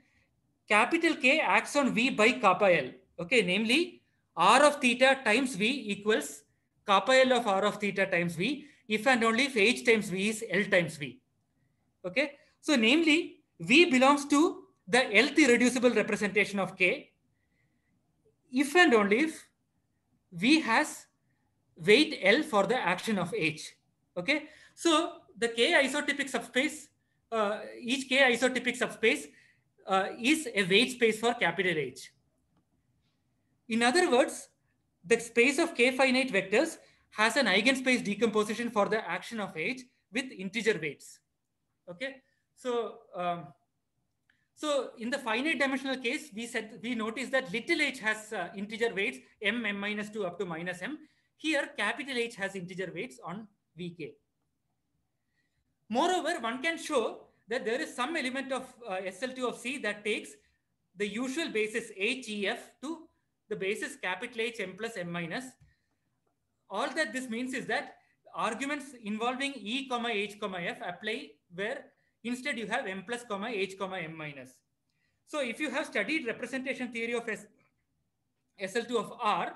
Capital K acts on v by kappa L. Okay, namely r of theta times v equals kappa L of r of theta times v if and only if h times v is L times v. Okay, so namely v belongs to the Lth irreducible representation of K if and only if V has weight L for the action of H. Okay, so the K isotypic subspace, uh, each K isotypic subspace uh, is a weight space for capital H. In other words, the space of K finite vectors has an eigenspace decomposition for the action of H with integer weights. Okay, so um, so in the finite dimensional case, we said we noticed that little h has uh, integer weights m, m minus 2 up to minus m. Here, capital H has integer weights on Vk. Moreover, one can show that there is some element of uh, SL2 of C that takes the usual basis HEF to the basis capital H m plus m minus. All that this means is that arguments involving E comma H comma F apply where Instead, you have m plus comma h comma m minus. So if you have studied representation theory of S, SL2 of R,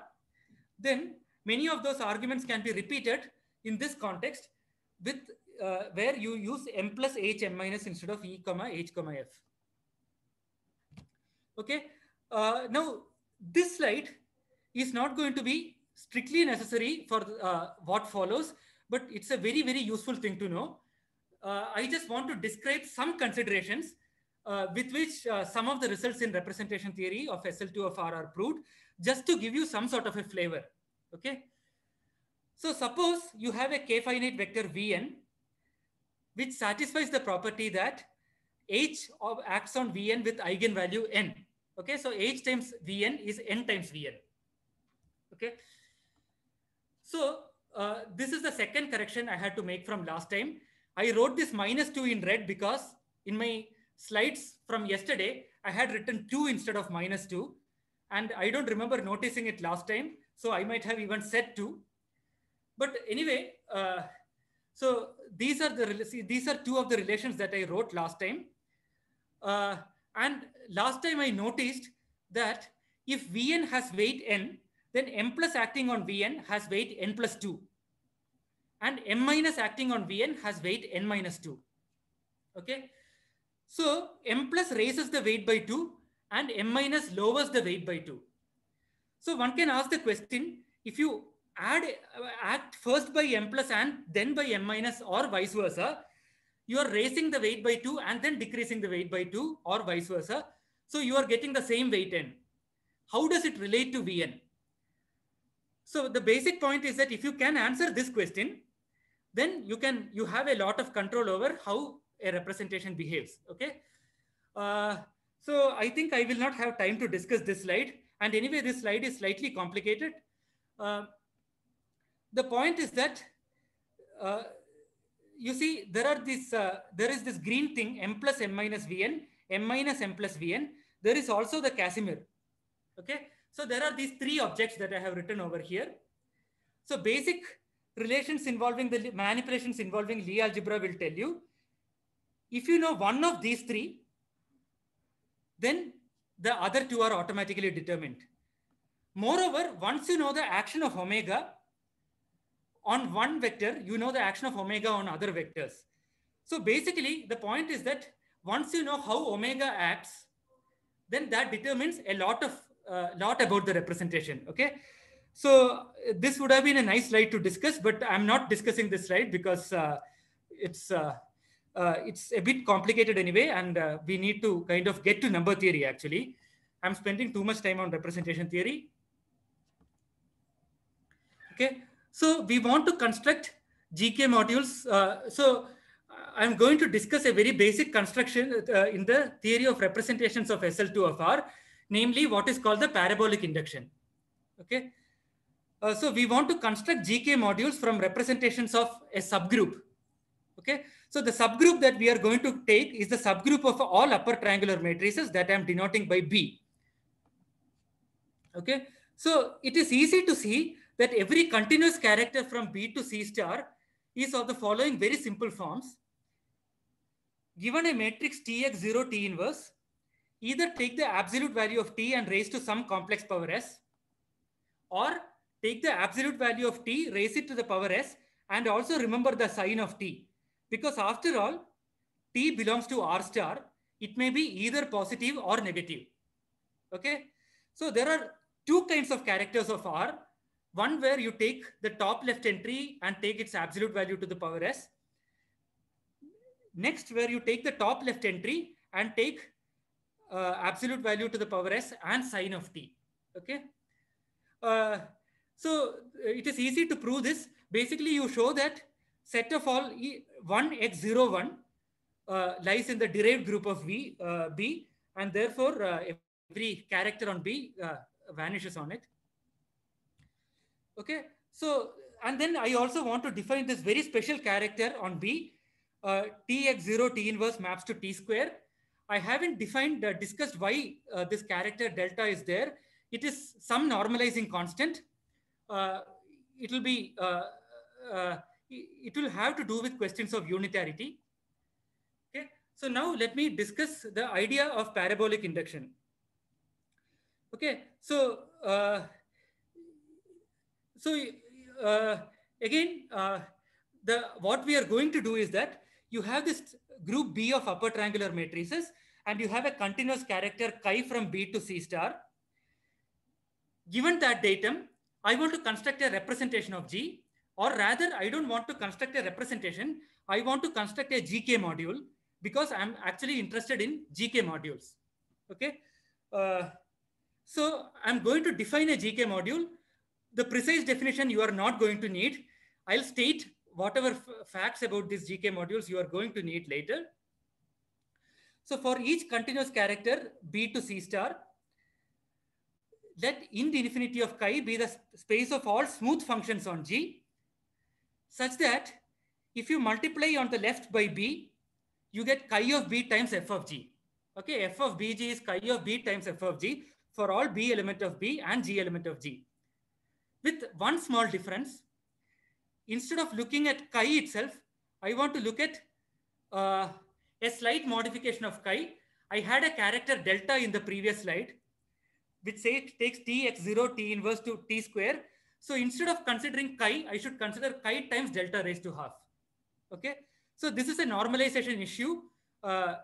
then many of those arguments can be repeated in this context with uh, where you use m plus h m minus instead of e comma h comma f. Okay. Uh, now this slide is not going to be strictly necessary for uh, what follows, but it's a very, very useful thing to know uh, I just want to describe some considerations uh, with which uh, some of the results in representation theory of SL2 of R are proved, just to give you some sort of a flavor. Okay. So suppose you have a k finite vector Vn, which satisfies the property that h of acts on Vn with eigenvalue n. Okay, so h times Vn is n times Vn. Okay. So uh, this is the second correction I had to make from last time. I wrote this minus 2 in red because in my slides from yesterday, I had written 2 instead of minus 2. And I don't remember noticing it last time. So I might have even said 2. But anyway, uh, so these are the these are two of the relations that I wrote last time. Uh, and last time I noticed that if Vn has weight n, then m plus acting on Vn has weight n plus 2. And m minus acting on Vn has weight n minus 2. Okay. So m plus raises the weight by 2 and m minus lowers the weight by 2. So one can ask the question, if you add act first by m plus and then by m minus or vice versa, you are raising the weight by 2 and then decreasing the weight by 2 or vice versa. So you are getting the same weight n. How does it relate to Vn? So the basic point is that if you can answer this question, then you can you have a lot of control over how a representation behaves. Okay. Uh, so I think I will not have time to discuss this slide. And anyway, this slide is slightly complicated. Uh, the point is that uh, you see there are this uh, there is this green thing m plus m minus vn m minus m plus vn there is also the casimir okay so there are these three objects that i have written over here so basic relations involving the manipulations involving lie algebra will tell you if you know one of these three then the other two are automatically determined moreover once you know the action of omega on one vector, you know the action of omega on other vectors. So basically, the point is that once you know how omega acts, then that determines a lot of uh, lot about the representation. Okay, so this would have been a nice slide to discuss, but I'm not discussing this slide because uh, it's uh, uh it's a bit complicated anyway, and uh, we need to kind of get to number theory. Actually, I'm spending too much time on representation theory. Okay, so we want to construct GK modules. Uh, so I'm going to discuss a very basic construction uh, in the theory of representations of SL2 of R, namely what is called the parabolic induction. Okay. Uh, so we want to construct GK modules from representations of a subgroup. Okay. So the subgroup that we are going to take is the subgroup of all upper triangular matrices that I'm denoting by B. Okay. So it is easy to see that every continuous character from B to C star is of the following very simple forms. Given a matrix Tx0 T inverse, either take the absolute value of T and raise to some complex power S, or take the absolute value of T, raise it to the power S, and also remember the sign of T. Because after all, T belongs to R star. It may be either positive or negative. Okay. So there are two kinds of characters of R one where you take the top left entry and take its absolute value to the power s. Next, where you take the top left entry and take uh, absolute value to the power s and sign of t. Okay. Uh, so it is easy to prove this. Basically, you show that set of all e, 1 x 0 1 uh, lies in the derived group of v uh, b, and therefore uh, every character on b uh, vanishes on it. Okay, so and then I also want to define this very special character on B. Uh, Tx0 T inverse maps to T square. I haven't defined, uh, discussed why uh, this character delta is there. It is some normalizing constant. Uh, it will be, uh, uh, it will have to do with questions of unitarity. Okay, so now let me discuss the idea of parabolic induction. Okay, so so uh, again, uh, the what we are going to do is that you have this group B of upper triangular matrices, and you have a continuous character chi from B to C star. Given that datum, I want to construct a representation of G, or rather, I don't want to construct a representation. I want to construct a GK module because I'm actually interested in GK modules. Okay. Uh, so I'm going to define a GK module the precise definition you are not going to need. I'll state whatever facts about these GK modules you are going to need later. So for each continuous character, B to C star, let in the infinity of chi be the space of all smooth functions on G, such that if you multiply on the left by B, you get chi of B times f of G. Okay, f of bg is chi of b times f of g for all b element of b and g element of g. With one small difference, instead of looking at chi itself, I want to look at uh, a slight modification of chi. I had a character delta in the previous slide, which say it takes tx0 t inverse to t square. So instead of considering chi, I should consider chi times delta raised to half. Okay. So this is a normalization issue. Uh,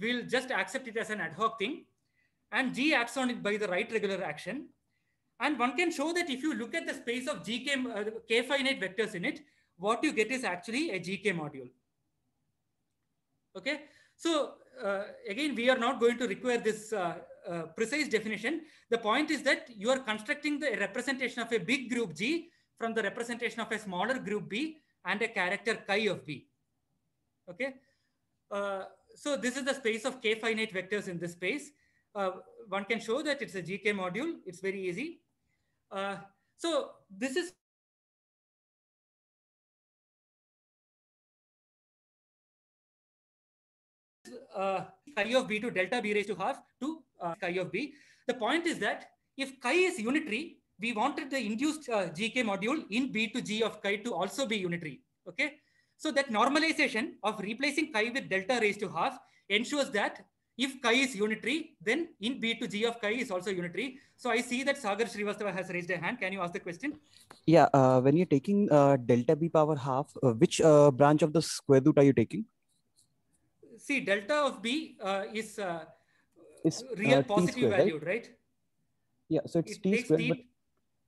we'll just accept it as an ad hoc thing. And G acts on it by the right regular action. And one can show that if you look at the space of GK, uh, K finite vectors in it, what you get is actually a GK module. Okay. So uh, again, we are not going to require this uh, precise definition. The point is that you are constructing the representation of a big group G from the representation of a smaller group B and a character chi of B. Okay. Uh, so this is the space of K finite vectors in this space. Uh, one can show that it's a GK module. It's very easy. Uh, so this is uh, chi of b to delta b raised to half to uh, chi of b. The point is that if chi is unitary, we wanted the induced uh, gk module in b to g of chi to also be unitary. Okay, so that normalization of replacing chi with delta raised to half ensures that if chi is unitary, then in b to g of chi is also unitary. So I see that Sagar Srivastava has raised a hand. Can you ask the question? Yeah, uh, when you're taking uh, delta b power half, uh, which uh, branch of the square root are you taking? See, delta of b uh, is uh, It's, real uh, positive square, right? valued, right? Yeah, so it's It t square. t, But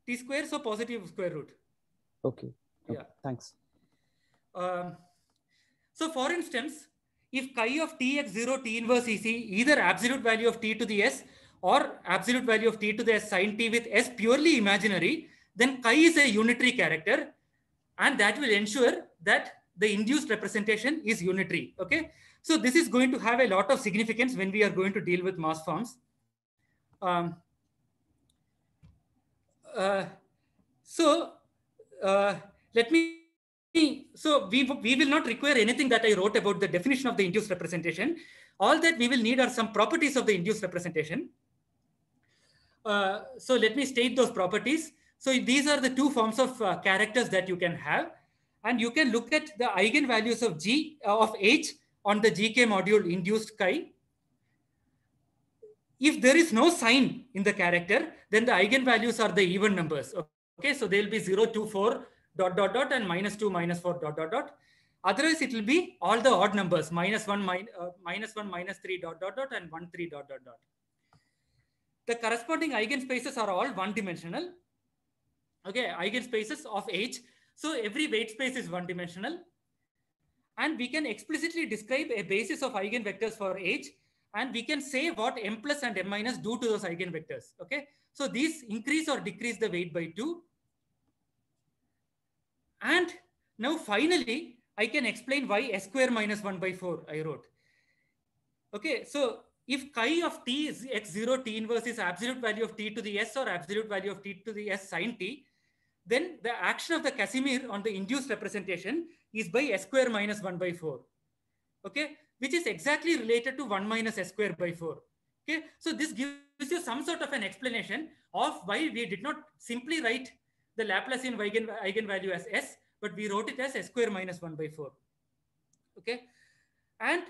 t square, so positive square root. okay, okay, Yeah. thanks. Um, so for instance, if chi of tx0 t inverse ec either absolute value of t to the s or absolute value of t to the s sign t with s purely imaginary, then chi is a unitary character and that will ensure that the induced representation is unitary. Okay. So this is going to have a lot of significance when we are going to deal with Maass forms. Um, uh, so uh, let me so we, we will not require anything that I wrote about the definition of the induced representation. All that we will need are some properties of the induced representation. Uh, so let me state those properties. So these are the two forms of uh, characters that you can have. And you can look at the eigenvalues of G uh, of H on the GK module induced chi. If there is no sign in the character, then the eigenvalues are the even numbers. Okay, so they'll be 0, 2, 4, dot dot dot and minus 2 minus 4 dot dot dot. Otherwise it will be all the odd numbers minus 1 min, uh, minus 1 minus 3 dot dot dot and 1 3 dot dot dot. The corresponding eigenspaces are all one dimensional okay eigenspaces of h. So every weight space is one dimensional and we can explicitly describe a basis of eigenvectors for h and we can say what m plus and m minus do to those eigenvectors okay so these increase or decrease the weight by 2 and now finally, I can explain why s square minus 1 by 4 I wrote. Okay, so if chi of t is x0 t inverse is absolute value of t to the s or absolute value of t to the s sign t, then the action of the Casimir on the induced representation is by s square minus 1 by 4. Okay, which is exactly related to 1 minus s square by 4. Okay, so this gives you some sort of an explanation of why we did not simply write the Laplacian eigen, eigenvalue as s, but we wrote it as s square minus 1 by 4. Okay. And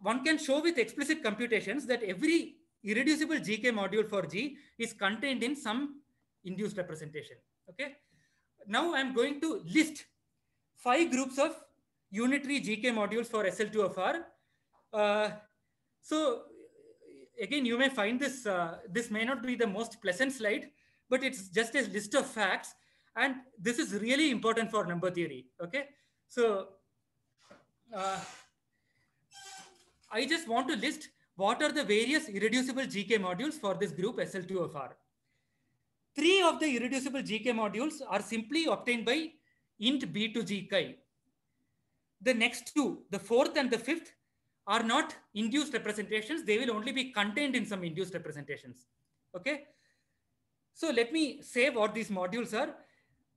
one can show with explicit computations that every irreducible GK module for G is contained in some induced representation. Okay. Now I'm going to list five groups of unitary GK modules for SL2 of R. Uh, so again, you may find this, uh, this may not be the most pleasant slide, but it's just a list of facts and this is really important for number theory okay so uh, i just want to list what are the various irreducible gk modules for this group sl2 of r three of the irreducible gk modules are simply obtained by int b to g chi the next two the fourth and the fifth are not induced representations they will only be contained in some induced representations okay so let me say what these modules are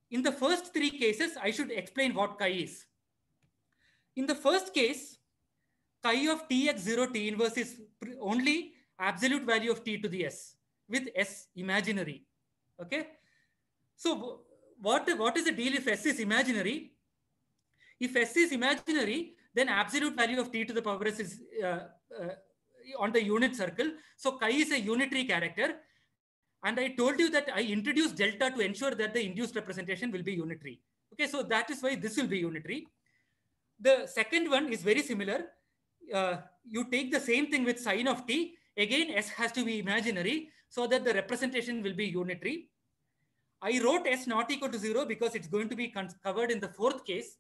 in the first three cases, I should explain what chi is. In the first case, chi of tx0 t inverse is only absolute value of t to the s with s imaginary. Okay. So what, what is the deal if s is imaginary? If s is imaginary, then absolute value of t to the power s is uh, uh, on the unit circle. So chi is a unitary character. And I told you that I introduced delta to ensure that the induced representation will be unitary. Okay, so that is why this will be unitary. The second one is very similar. Uh, you take the same thing with sign of t. Again, s has to be imaginary so that the representation will be unitary. I wrote s not equal to 0 because it's going to be covered in the fourth case.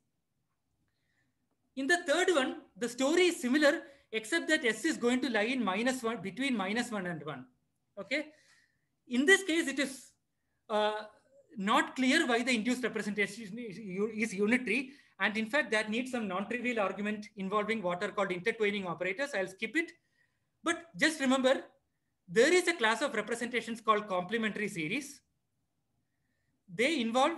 In the third one, the story is similar, except that s is going to lie in minus 1, between minus 1 and 1. Okay. In this case, it is uh, not clear why the induced representation is, is unitary. And in fact, that needs some non-trivial argument involving what are called intertwining operators. I'll skip it. But just remember, there is a class of representations called complementary series. They involve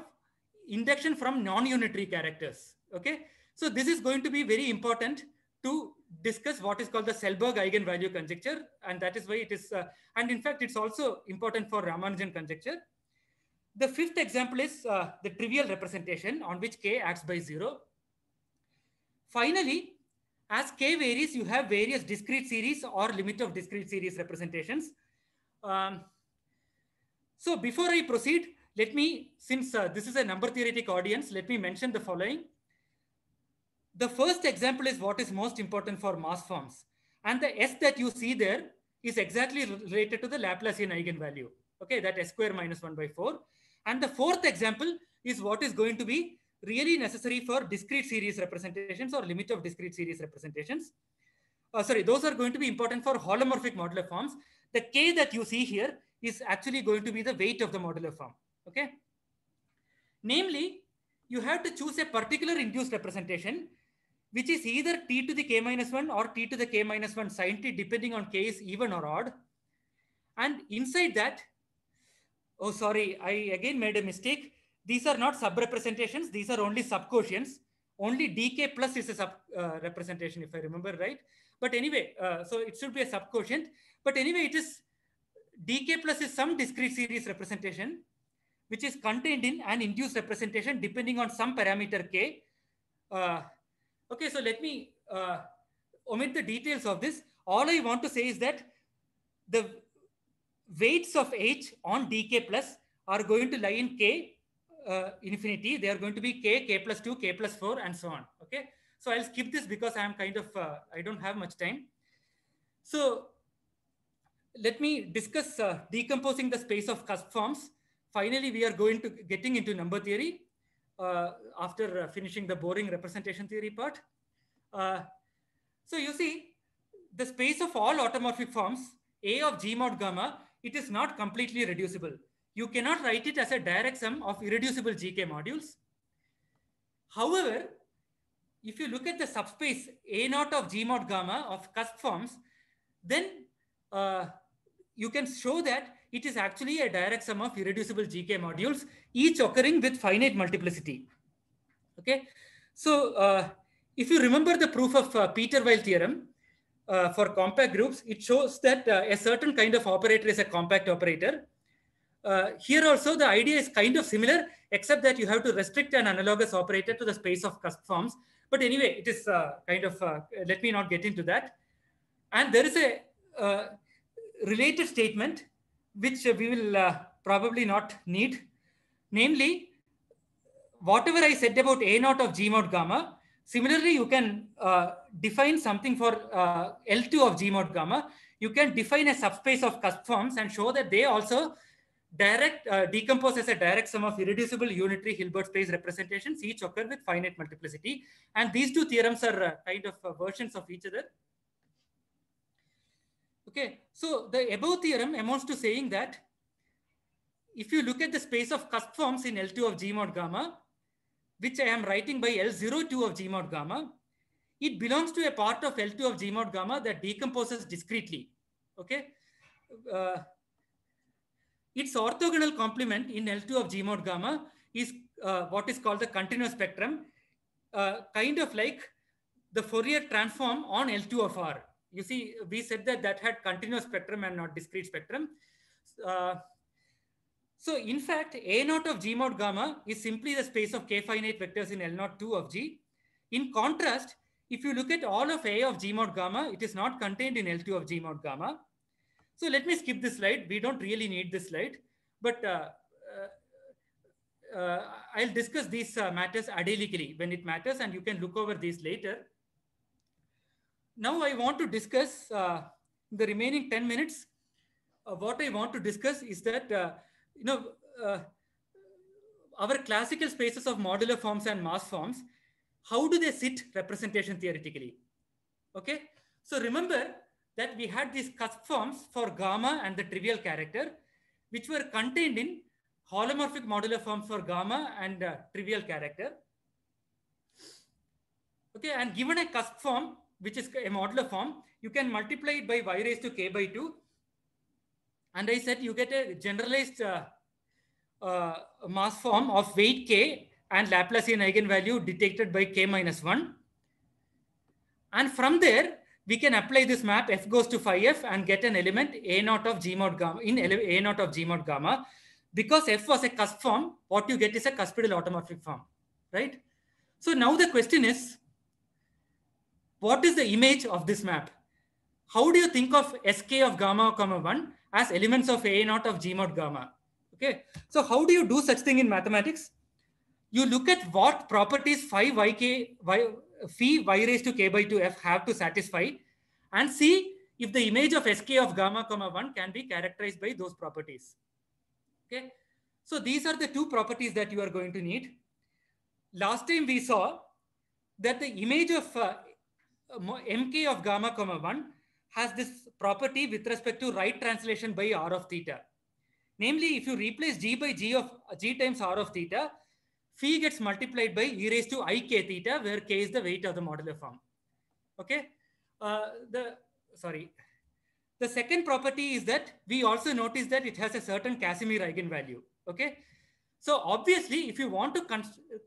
induction from non-unitary characters. Okay, so this is going to be very important to discuss what is called the Selberg eigenvalue conjecture, and that is why it is. Uh, and in fact, it's also important for Ramanujan conjecture. The fifth example is uh, the trivial representation on which k acts by zero. Finally, as k varies, you have various discrete series or limit of discrete series representations. Um, so before I proceed, let me, since uh, this is a number theoretic audience, let me mention the following. The first example is what is most important for Maass forms. And the S that you see there is exactly related to the Laplacian eigenvalue. Okay, that S square minus 1 by 4. And the fourth example is what is going to be really necessary for discrete series representations or limit of discrete series representations. Uh, sorry, those are going to be important for holomorphic modular forms. The K that you see here is actually going to be the weight of the modular form. Okay. Namely, you have to choose a particular induced representation, which is either t to the k minus 1 or t to the k minus 1 sign t, depending on k is even or odd. And inside that, oh, sorry, I again made a mistake. These are not sub-representations. These are only subquotients. Only dk plus is a sub uh, representation, if I remember right. But anyway, uh, so it should be a subquotient. But anyway, it is dk plus is some discrete series representation, which is contained in an induced representation depending on some parameter k. Uh, okay, so let me uh, omit the details of this. All I want to say is that the weights of h on dk plus are going to lie in k uh, infinity. They are going to be k, k plus 2, k plus 4, and so on. Okay. So I'll skip this because I'm kind of, uh, I don't have much time. So let me discuss uh, decomposing the space of cusp forms. Finally, we are going to getting into number theory uh, after uh, finishing the boring representation theory part. Uh, so you see, the space of all automorphic forms, A of G mod gamma, it is not completely reducible. You cannot write it as a direct sum of irreducible GK modules. However, if you look at the subspace A naught of G mod gamma of cusp forms, then uh, you can show that it is actually a direct sum of irreducible GK modules, each occurring with finite multiplicity. Okay, so uh, if you remember the proof of uh, Peter-Weyl theorem uh, for compact groups, it shows that uh, a certain kind of operator is a compact operator. Uh, here also the idea is kind of similar, except that you have to restrict an analogous operator to the space of cusp forms. But anyway, it is uh, kind of, let me not get into that. And there is a related statement which we will uh, probably not need. Namely, whatever I said about A naught of G mod gamma, similarly, you can uh, define something for uh, L2 of G mod gamma. You can define a subspace of cusp forms and show that they also direct uh, decompose as a direct sum of irreducible unitary Hilbert space representations, each occur with finite multiplicity. And these two theorems are uh, kind of uh, versions of each other. Okay, so the above theorem amounts to saying that if you look at the space of cusp forms in L2 of G mod gamma, which I am writing by L02 of G mod gamma, it belongs to a part of L2 of G mod gamma that decomposes discretely. Okay. Uh, its orthogonal complement in L2 of G mod gamma is uh, what is called the continuous spectrum, uh, kind of like the Fourier transform on L2 of R. You see, we said that that had continuous spectrum and not discrete spectrum. Uh, so in fact, A naught of G mod gamma is simply the space of k finite vectors in L naught 2 of G. In contrast, if you look at all of A of G mod gamma, it is not contained in L2 of G mod gamma. So let me skip this slide. We don't really need this slide, but uh, uh, uh I'll discuss these uh, matters adelically when it matters, and you can look over these later. Now I want to discuss uh, the remaining 10 minutes. what I want to discuss is that, you know, our classical spaces of modular forms and Maass forms how do they sit representation theoretically? Okay, so remember that we had these cusp forms for gamma and the trivial character, which were contained in holomorphic modular forms for gamma and uh, trivial character. Okay, and given a cusp form, which is a modular form, you can multiply it by y raised to k by 2. And I said you get a generalized uh, uh, Maass form of weight k and Laplacian eigenvalue detected by k minus 1. And from there, we can apply this map f goes to phi f and get an element a naught of g mod gamma in a naught of g mod gamma. Because f was a cusp form, what you get is a cuspidal automorphic form, right? So now the question is, what is the image of this map? How do you think of sk of gamma comma 1 as elements of a naught of g mod gamma? Okay, so how do you do such thing in mathematics? you look at what properties phi yk y phi y raised to k by 2 f have to satisfy and see if the image of sk of gamma comma 1 can be characterized by those properties. Okay. So these are the two properties that you are going to need. Last time we saw that the image of uh, mk of gamma comma 1 has this property with respect to right translation by r of theta. Namely, if you replace g by g of g times r of theta, phi gets multiplied by e raised to i k theta, where k is the weight of the modular form. Okay. Uh, the sorry. The second property is that we also notice that it has a certain Casimir eigenvalue. Okay. So obviously, if you want to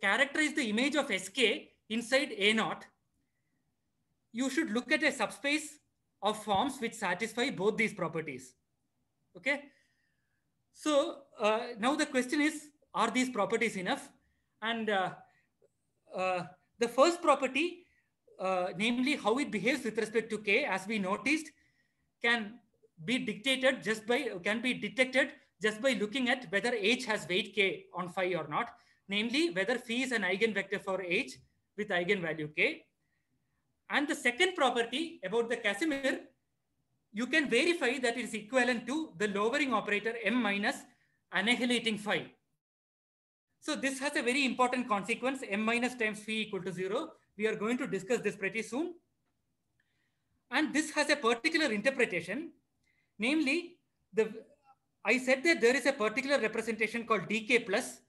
characterize the image of Sk inside A naught, you should look at a subspace of forms which satisfy both these properties. Okay. So uh, now the question is, are these properties enough? And uh, uh, the first property, uh, namely how it behaves with respect to k, as we noticed, can be dictated just by, can be detected just by looking at whether h has weight k on phi or not, namely whether phi is an eigenvector for h with eigenvalue k. And the second property about the Casimir, you can verify that it is equivalent to the lowering operator m minus annihilating phi. So this has a very important consequence, m minus times phi equal to zero. We are going to discuss this pretty soon. And this has a particular interpretation, namely, the I said that there is a particular representation called dk plus,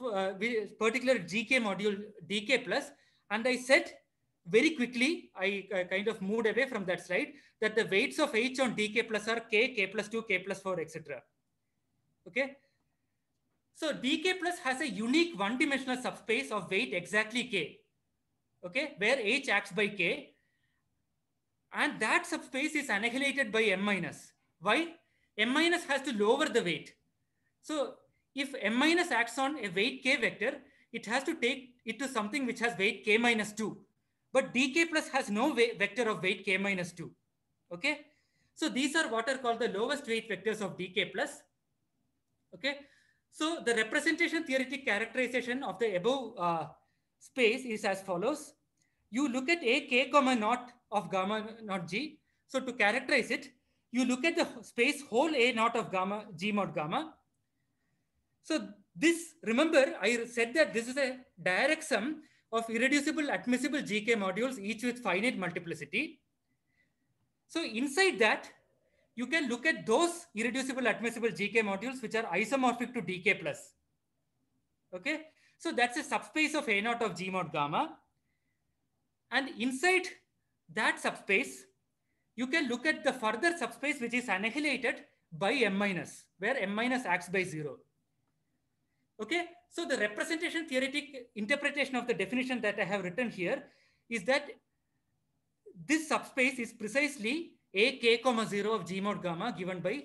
uh, particular gk module dk plus, and I said very quickly, I uh, kind of moved away from that slide, that the weights of h on dk plus are k, k plus 2, k plus 4, etc. Okay, so dk plus has a unique one-dimensional subspace of weight exactly k, okay, where h acts by k. And that subspace is annihilated by m minus. Why? m minus has to lower the weight. So if m minus acts on a weight k vector, it has to take it to something which has weight k minus 2. But dk plus has no vector of weight k minus 2. Okay. So these are what are called the lowest weight vectors of dk plus. Okay. So the representation theoretic characterization of the above uh, space is as follows. You look at a k comma naught of gamma naught g. So to characterize it, you look at the space whole a naught of gamma g mod gamma. So this, remember, I said that this is a direct sum of irreducible admissible GK modules, each with finite multiplicity. So inside that, you can look at those irreducible admissible GK modules which are isomorphic to DK plus. Okay, so that's a subspace of A naught of G mod gamma. And inside that subspace, you can look at the further subspace which is annihilated by M minus, where M minus acts by zero. Okay, so the representation theoretic interpretation of the definition that I have written here is that this subspace is precisely a k comma 0 of g mod gamma given by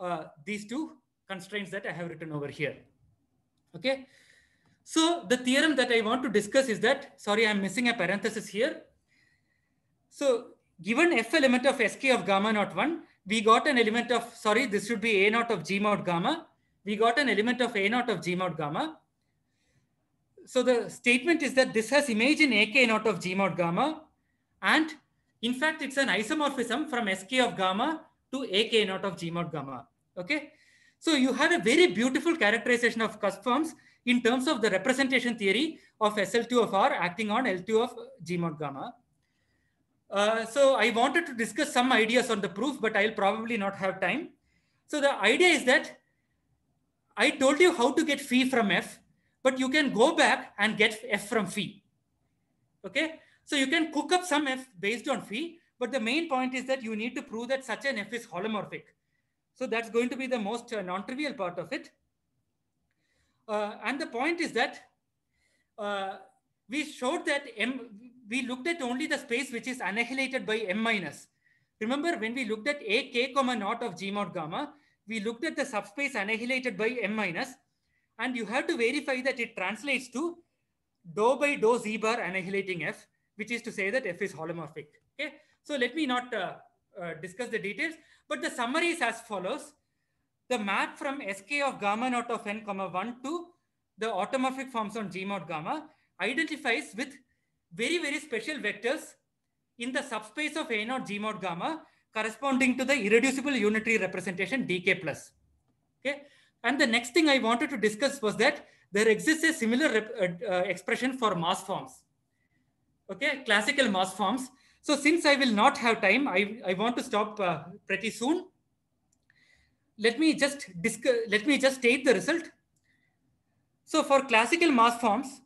uh, these two constraints that I have written over here. Okay. So the theorem that I want to discuss is that, sorry, I'm missing a parenthesis here. So given f element of sk of gamma not 1, we got an element of, sorry, this should be a naught of g mod gamma. We got an element of a naught of g mod gamma. So the statement is that this has image in ak naught of g mod gamma. And in fact, it's an isomorphism from sk of gamma to ak naught of g mod gamma. Okay. So you have a very beautiful characterization of cusp forms in terms of the representation theory of SL2 of R acting on L2 of G mod gamma. Uh, so I wanted to discuss some ideas on the proof, but I'll probably not have time. So the idea is that I told you how to get phi from F, but you can go back and get F from phi. Okay, so you can cook up some F based on phi, but the main point is that you need to prove that such an F is holomorphic. So that's going to be the most uh, non-trivial part of it. Uh, and the point is that uh, we showed that M, we looked at only the space which is annihilated by M minus. Remember when we looked at A k comma naught of G mod gamma, we looked at the subspace annihilated by M minus, and you have to verify that it translates to dou by dou Z bar annihilating F, which is to say that F is holomorphic. Okay, so let me not uh, uh, discuss the details, but the summary is as follows. The map from Sk of gamma naught of n comma 1 to the automorphic forms on G mod gamma identifies with very, very special vectors in the subspace of A naught G mod gamma corresponding to the irreducible unitary representation dk plus. Okay. And the next thing I wanted to discuss was that there exists a similar uh, uh, expression for Maass forms. Okay, classical Maass forms. So since I will not have time, I, I want to stop uh, pretty soon. Let me just discuss, let me just state the result. So for classical Maass forms,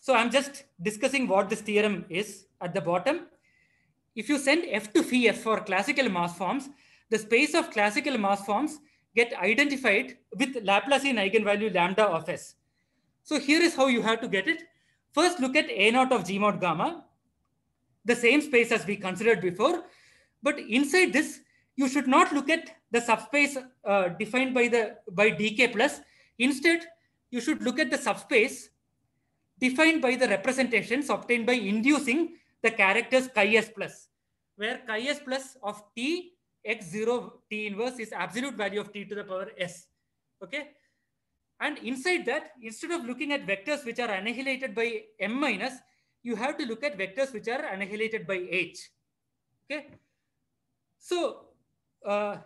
so I'm just discussing what this theorem is at the bottom. If you send F to phi F for classical Maass forms, the space of classical Maass forms get identified with Laplacian eigenvalue lambda of S. So here is how you have to get it. First, look at A naught of G mod gamma, the same space as we considered before. But inside this, you should not look at the subspace uh, defined by the by dk plus. Instead, you should look at the subspace defined by the representations obtained by inducing the characters chi s plus, where chi s plus of t x0 t inverse is absolute value of t to the power s. Okay. And inside that, instead of looking at vectors which are annihilated by m minus, you have to look at vectors which are annihilated by h. Okay. So uh,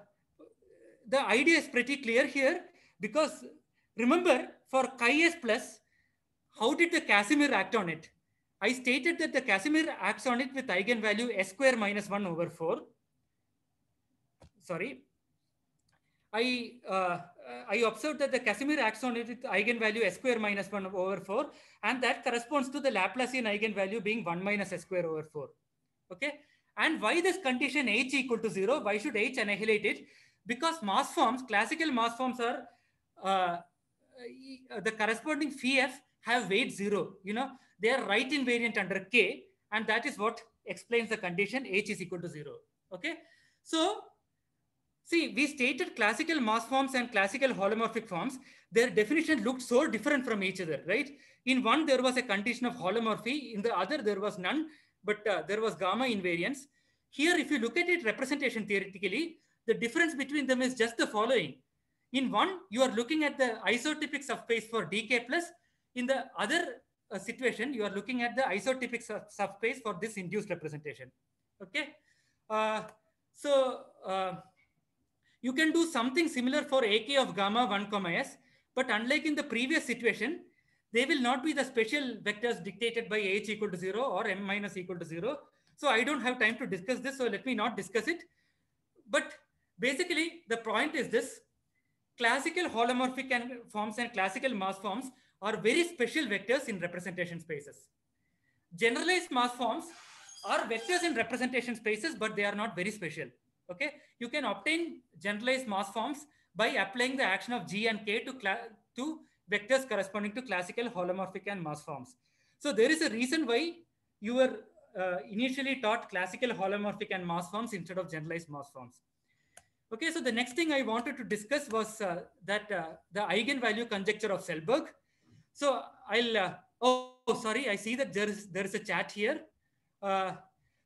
the idea is pretty clear here because remember for chi s plus, how did the Casimir act on it? I stated that the Casimir acts on it with eigenvalue s square minus 1 over 4. Sorry. I, uh, I observed that the Casimir acts on it with eigenvalue s square minus 1 over 4 and that corresponds to the Laplacian eigenvalue being 1 minus s square over 4. Okay. And why this condition h equal to 0? Why should h annihilate it? Because Maass forms, classical Maass forms are uh, the corresponding phi f have weight 0. You know, they are right invariant under k and that is what explains the condition h is equal to 0. Okay. So See, we stated classical Maass forms and classical holomorphic forms. Their definition looked so different from each other, right? In one, there was a condition of holomorphy. In the other, there was none, but uh, there was gamma invariance. Here, if you look at it representation theoretically, the difference between them is just the following. In one, you are looking at the isotypic subspace for dk plus. In the other uh, situation, you are looking at the isotypic subspace for this induced representation. Okay. Uh, so, you can do something similar for ak of gamma 1 comma s, but unlike in the previous situation, they will not be the special vectors dictated by h equal to 0 or m minus equal to 0. So I don't have time to discuss this, so let me not discuss it. But basically, the point is this. Classical holomorphic and forms and classical Maass forms are very special vectors in representation spaces. Generalized Maass forms are vectors in representation spaces, but they are not very special. Okay, you can obtain generalized Maass forms by applying the action of G and K to, to vectors corresponding to classical holomorphic and Maass forms. So there is a reason why your uh, initially taught classical holomorphic and Maass forms instead of generalized Maass forms. Okay, so the next thing I wanted to discuss was uh, that uh, the eigenvalue conjecture of Selberg. So I'll, uh, oh, sorry, I see that there is, there is a chat here. Uh,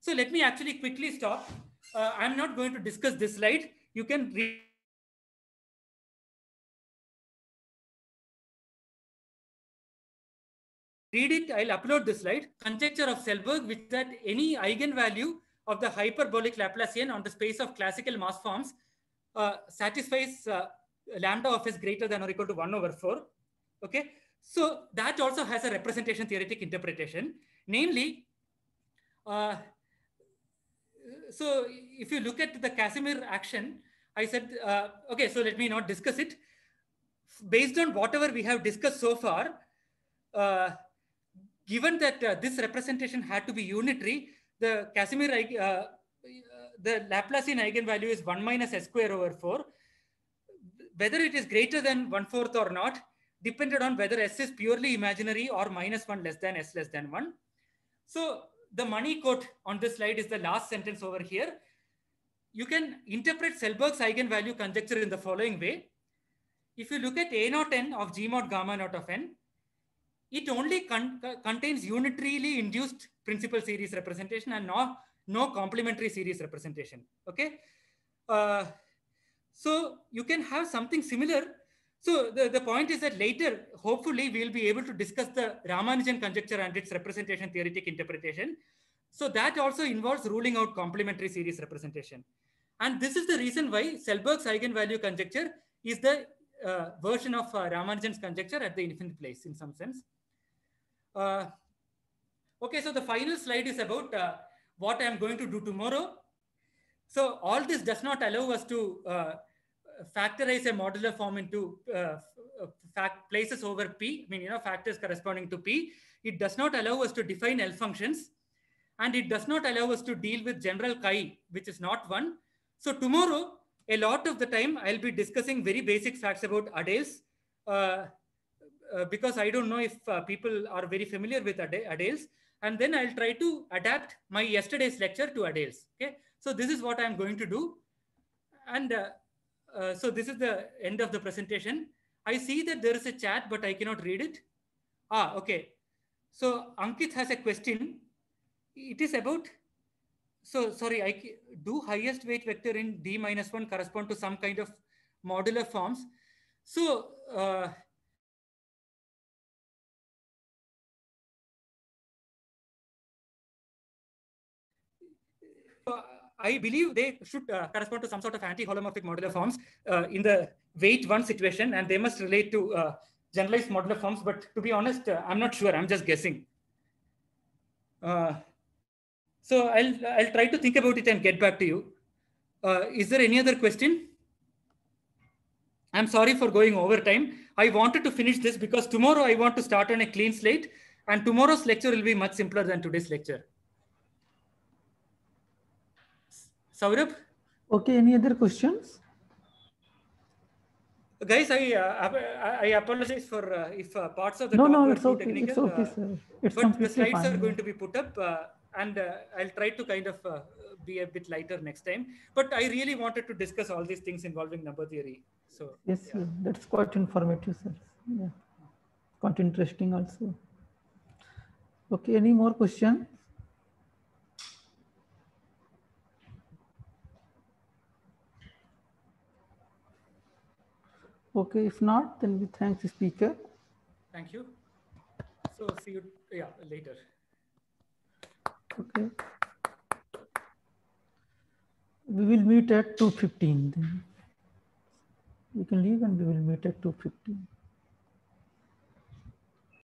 so let me actually quickly stop. Uh, I'm not going to discuss this slide. You can read read it, I'll upload this slide. Conjecture of Selberg, which that any eigenvalue of the hyperbolic Laplacian on the space of classical Maass forms uh, satisfies uh, lambda of s greater than or equal to 1 over 4. Okay, so that also has a representation theoretic interpretation. Namely, uh, so if you look at the Casimir action, I said, uh, okay, so let me not discuss it. Based on whatever we have discussed so far, uh, given that uh, this representation had to be unitary, the Casimir, uh, the Laplacian eigenvalue is 1 minus s square over 4. Whether it is greater than 1 fourth or not depended on whether s is purely imaginary or minus 1 less than s less than 1. So the money quote on this slide is the last sentence over here. You can interpret Selberg's eigenvalue conjecture in the following way. If you look at A naught n of G mod gamma naught of n, it only con contains unitarily induced principal series representation and no, no complementary series representation. Okay. Uh, so you can have something similar. So the, the point is that later, hopefully, we'll be able to discuss the Ramanujan conjecture and its representation theoretic interpretation. So that also involves ruling out complementary series representation. And this is the reason why Selberg's eigenvalue conjecture is the uh, version of uh, Ramanujan's conjecture at the infinite place in some sense. Uh, okay, so the final slide is about uh, what I'm going to do tomorrow. So all this does not allow us to uh, factorize a modular form into uh, fact places over P, I mean, you know, factors corresponding to P. It does not allow us to define L functions and it does not allow us to deal with general chi, which is not one. So tomorrow, a lot of the time, I'll be discussing very basic facts about Adeles. Uh, uh, because I don't know if uh, people are very familiar with Adeles. And then I'll try to adapt my yesterday's lecture to Adeles. Okay, so this is what I'm going to do. And uh, so this is the end of the presentation. I see that there is a chat, but I cannot read it. Ah, okay. So Ankit has a question. It is about, so sorry, I do highest weight vector in D minus one correspond to some kind of modular forms. So uh, I believe they should uh, correspond to some sort of anti-holomorphic modular forms uh, in the weight one situation, and they must relate to uh, generalized modular forms. But to be honest, uh, I'm not sure. I'm just guessing. Uh, so I'll I'll try to think about it and get back to you. Uh, is there any other question? I'm sorry for going over time. I wanted to finish this because tomorrow I want to start on a clean slate, and tomorrow's lecture will be much simpler than today's lecture. Saurabh? Okay, any other questions? Guys, I uh, I apologize for uh, if uh, parts of the no, talk no, were it's too okay, technical. it's okay, uh, sir. It's but the slides fine. are going to be put up uh, and uh, I'll try to kind of uh, be a bit lighter next time. But I really wanted to discuss all these things involving number theory. So Yes, yeah. sir. That's quite informative, sir. Yeah, quite interesting also. Okay, any more questions? Okay, if not, then we thank the speaker. thank you. So see you yeah later. Okay. We will meet at 2.15 then. You can leave and we will meet at 2.15.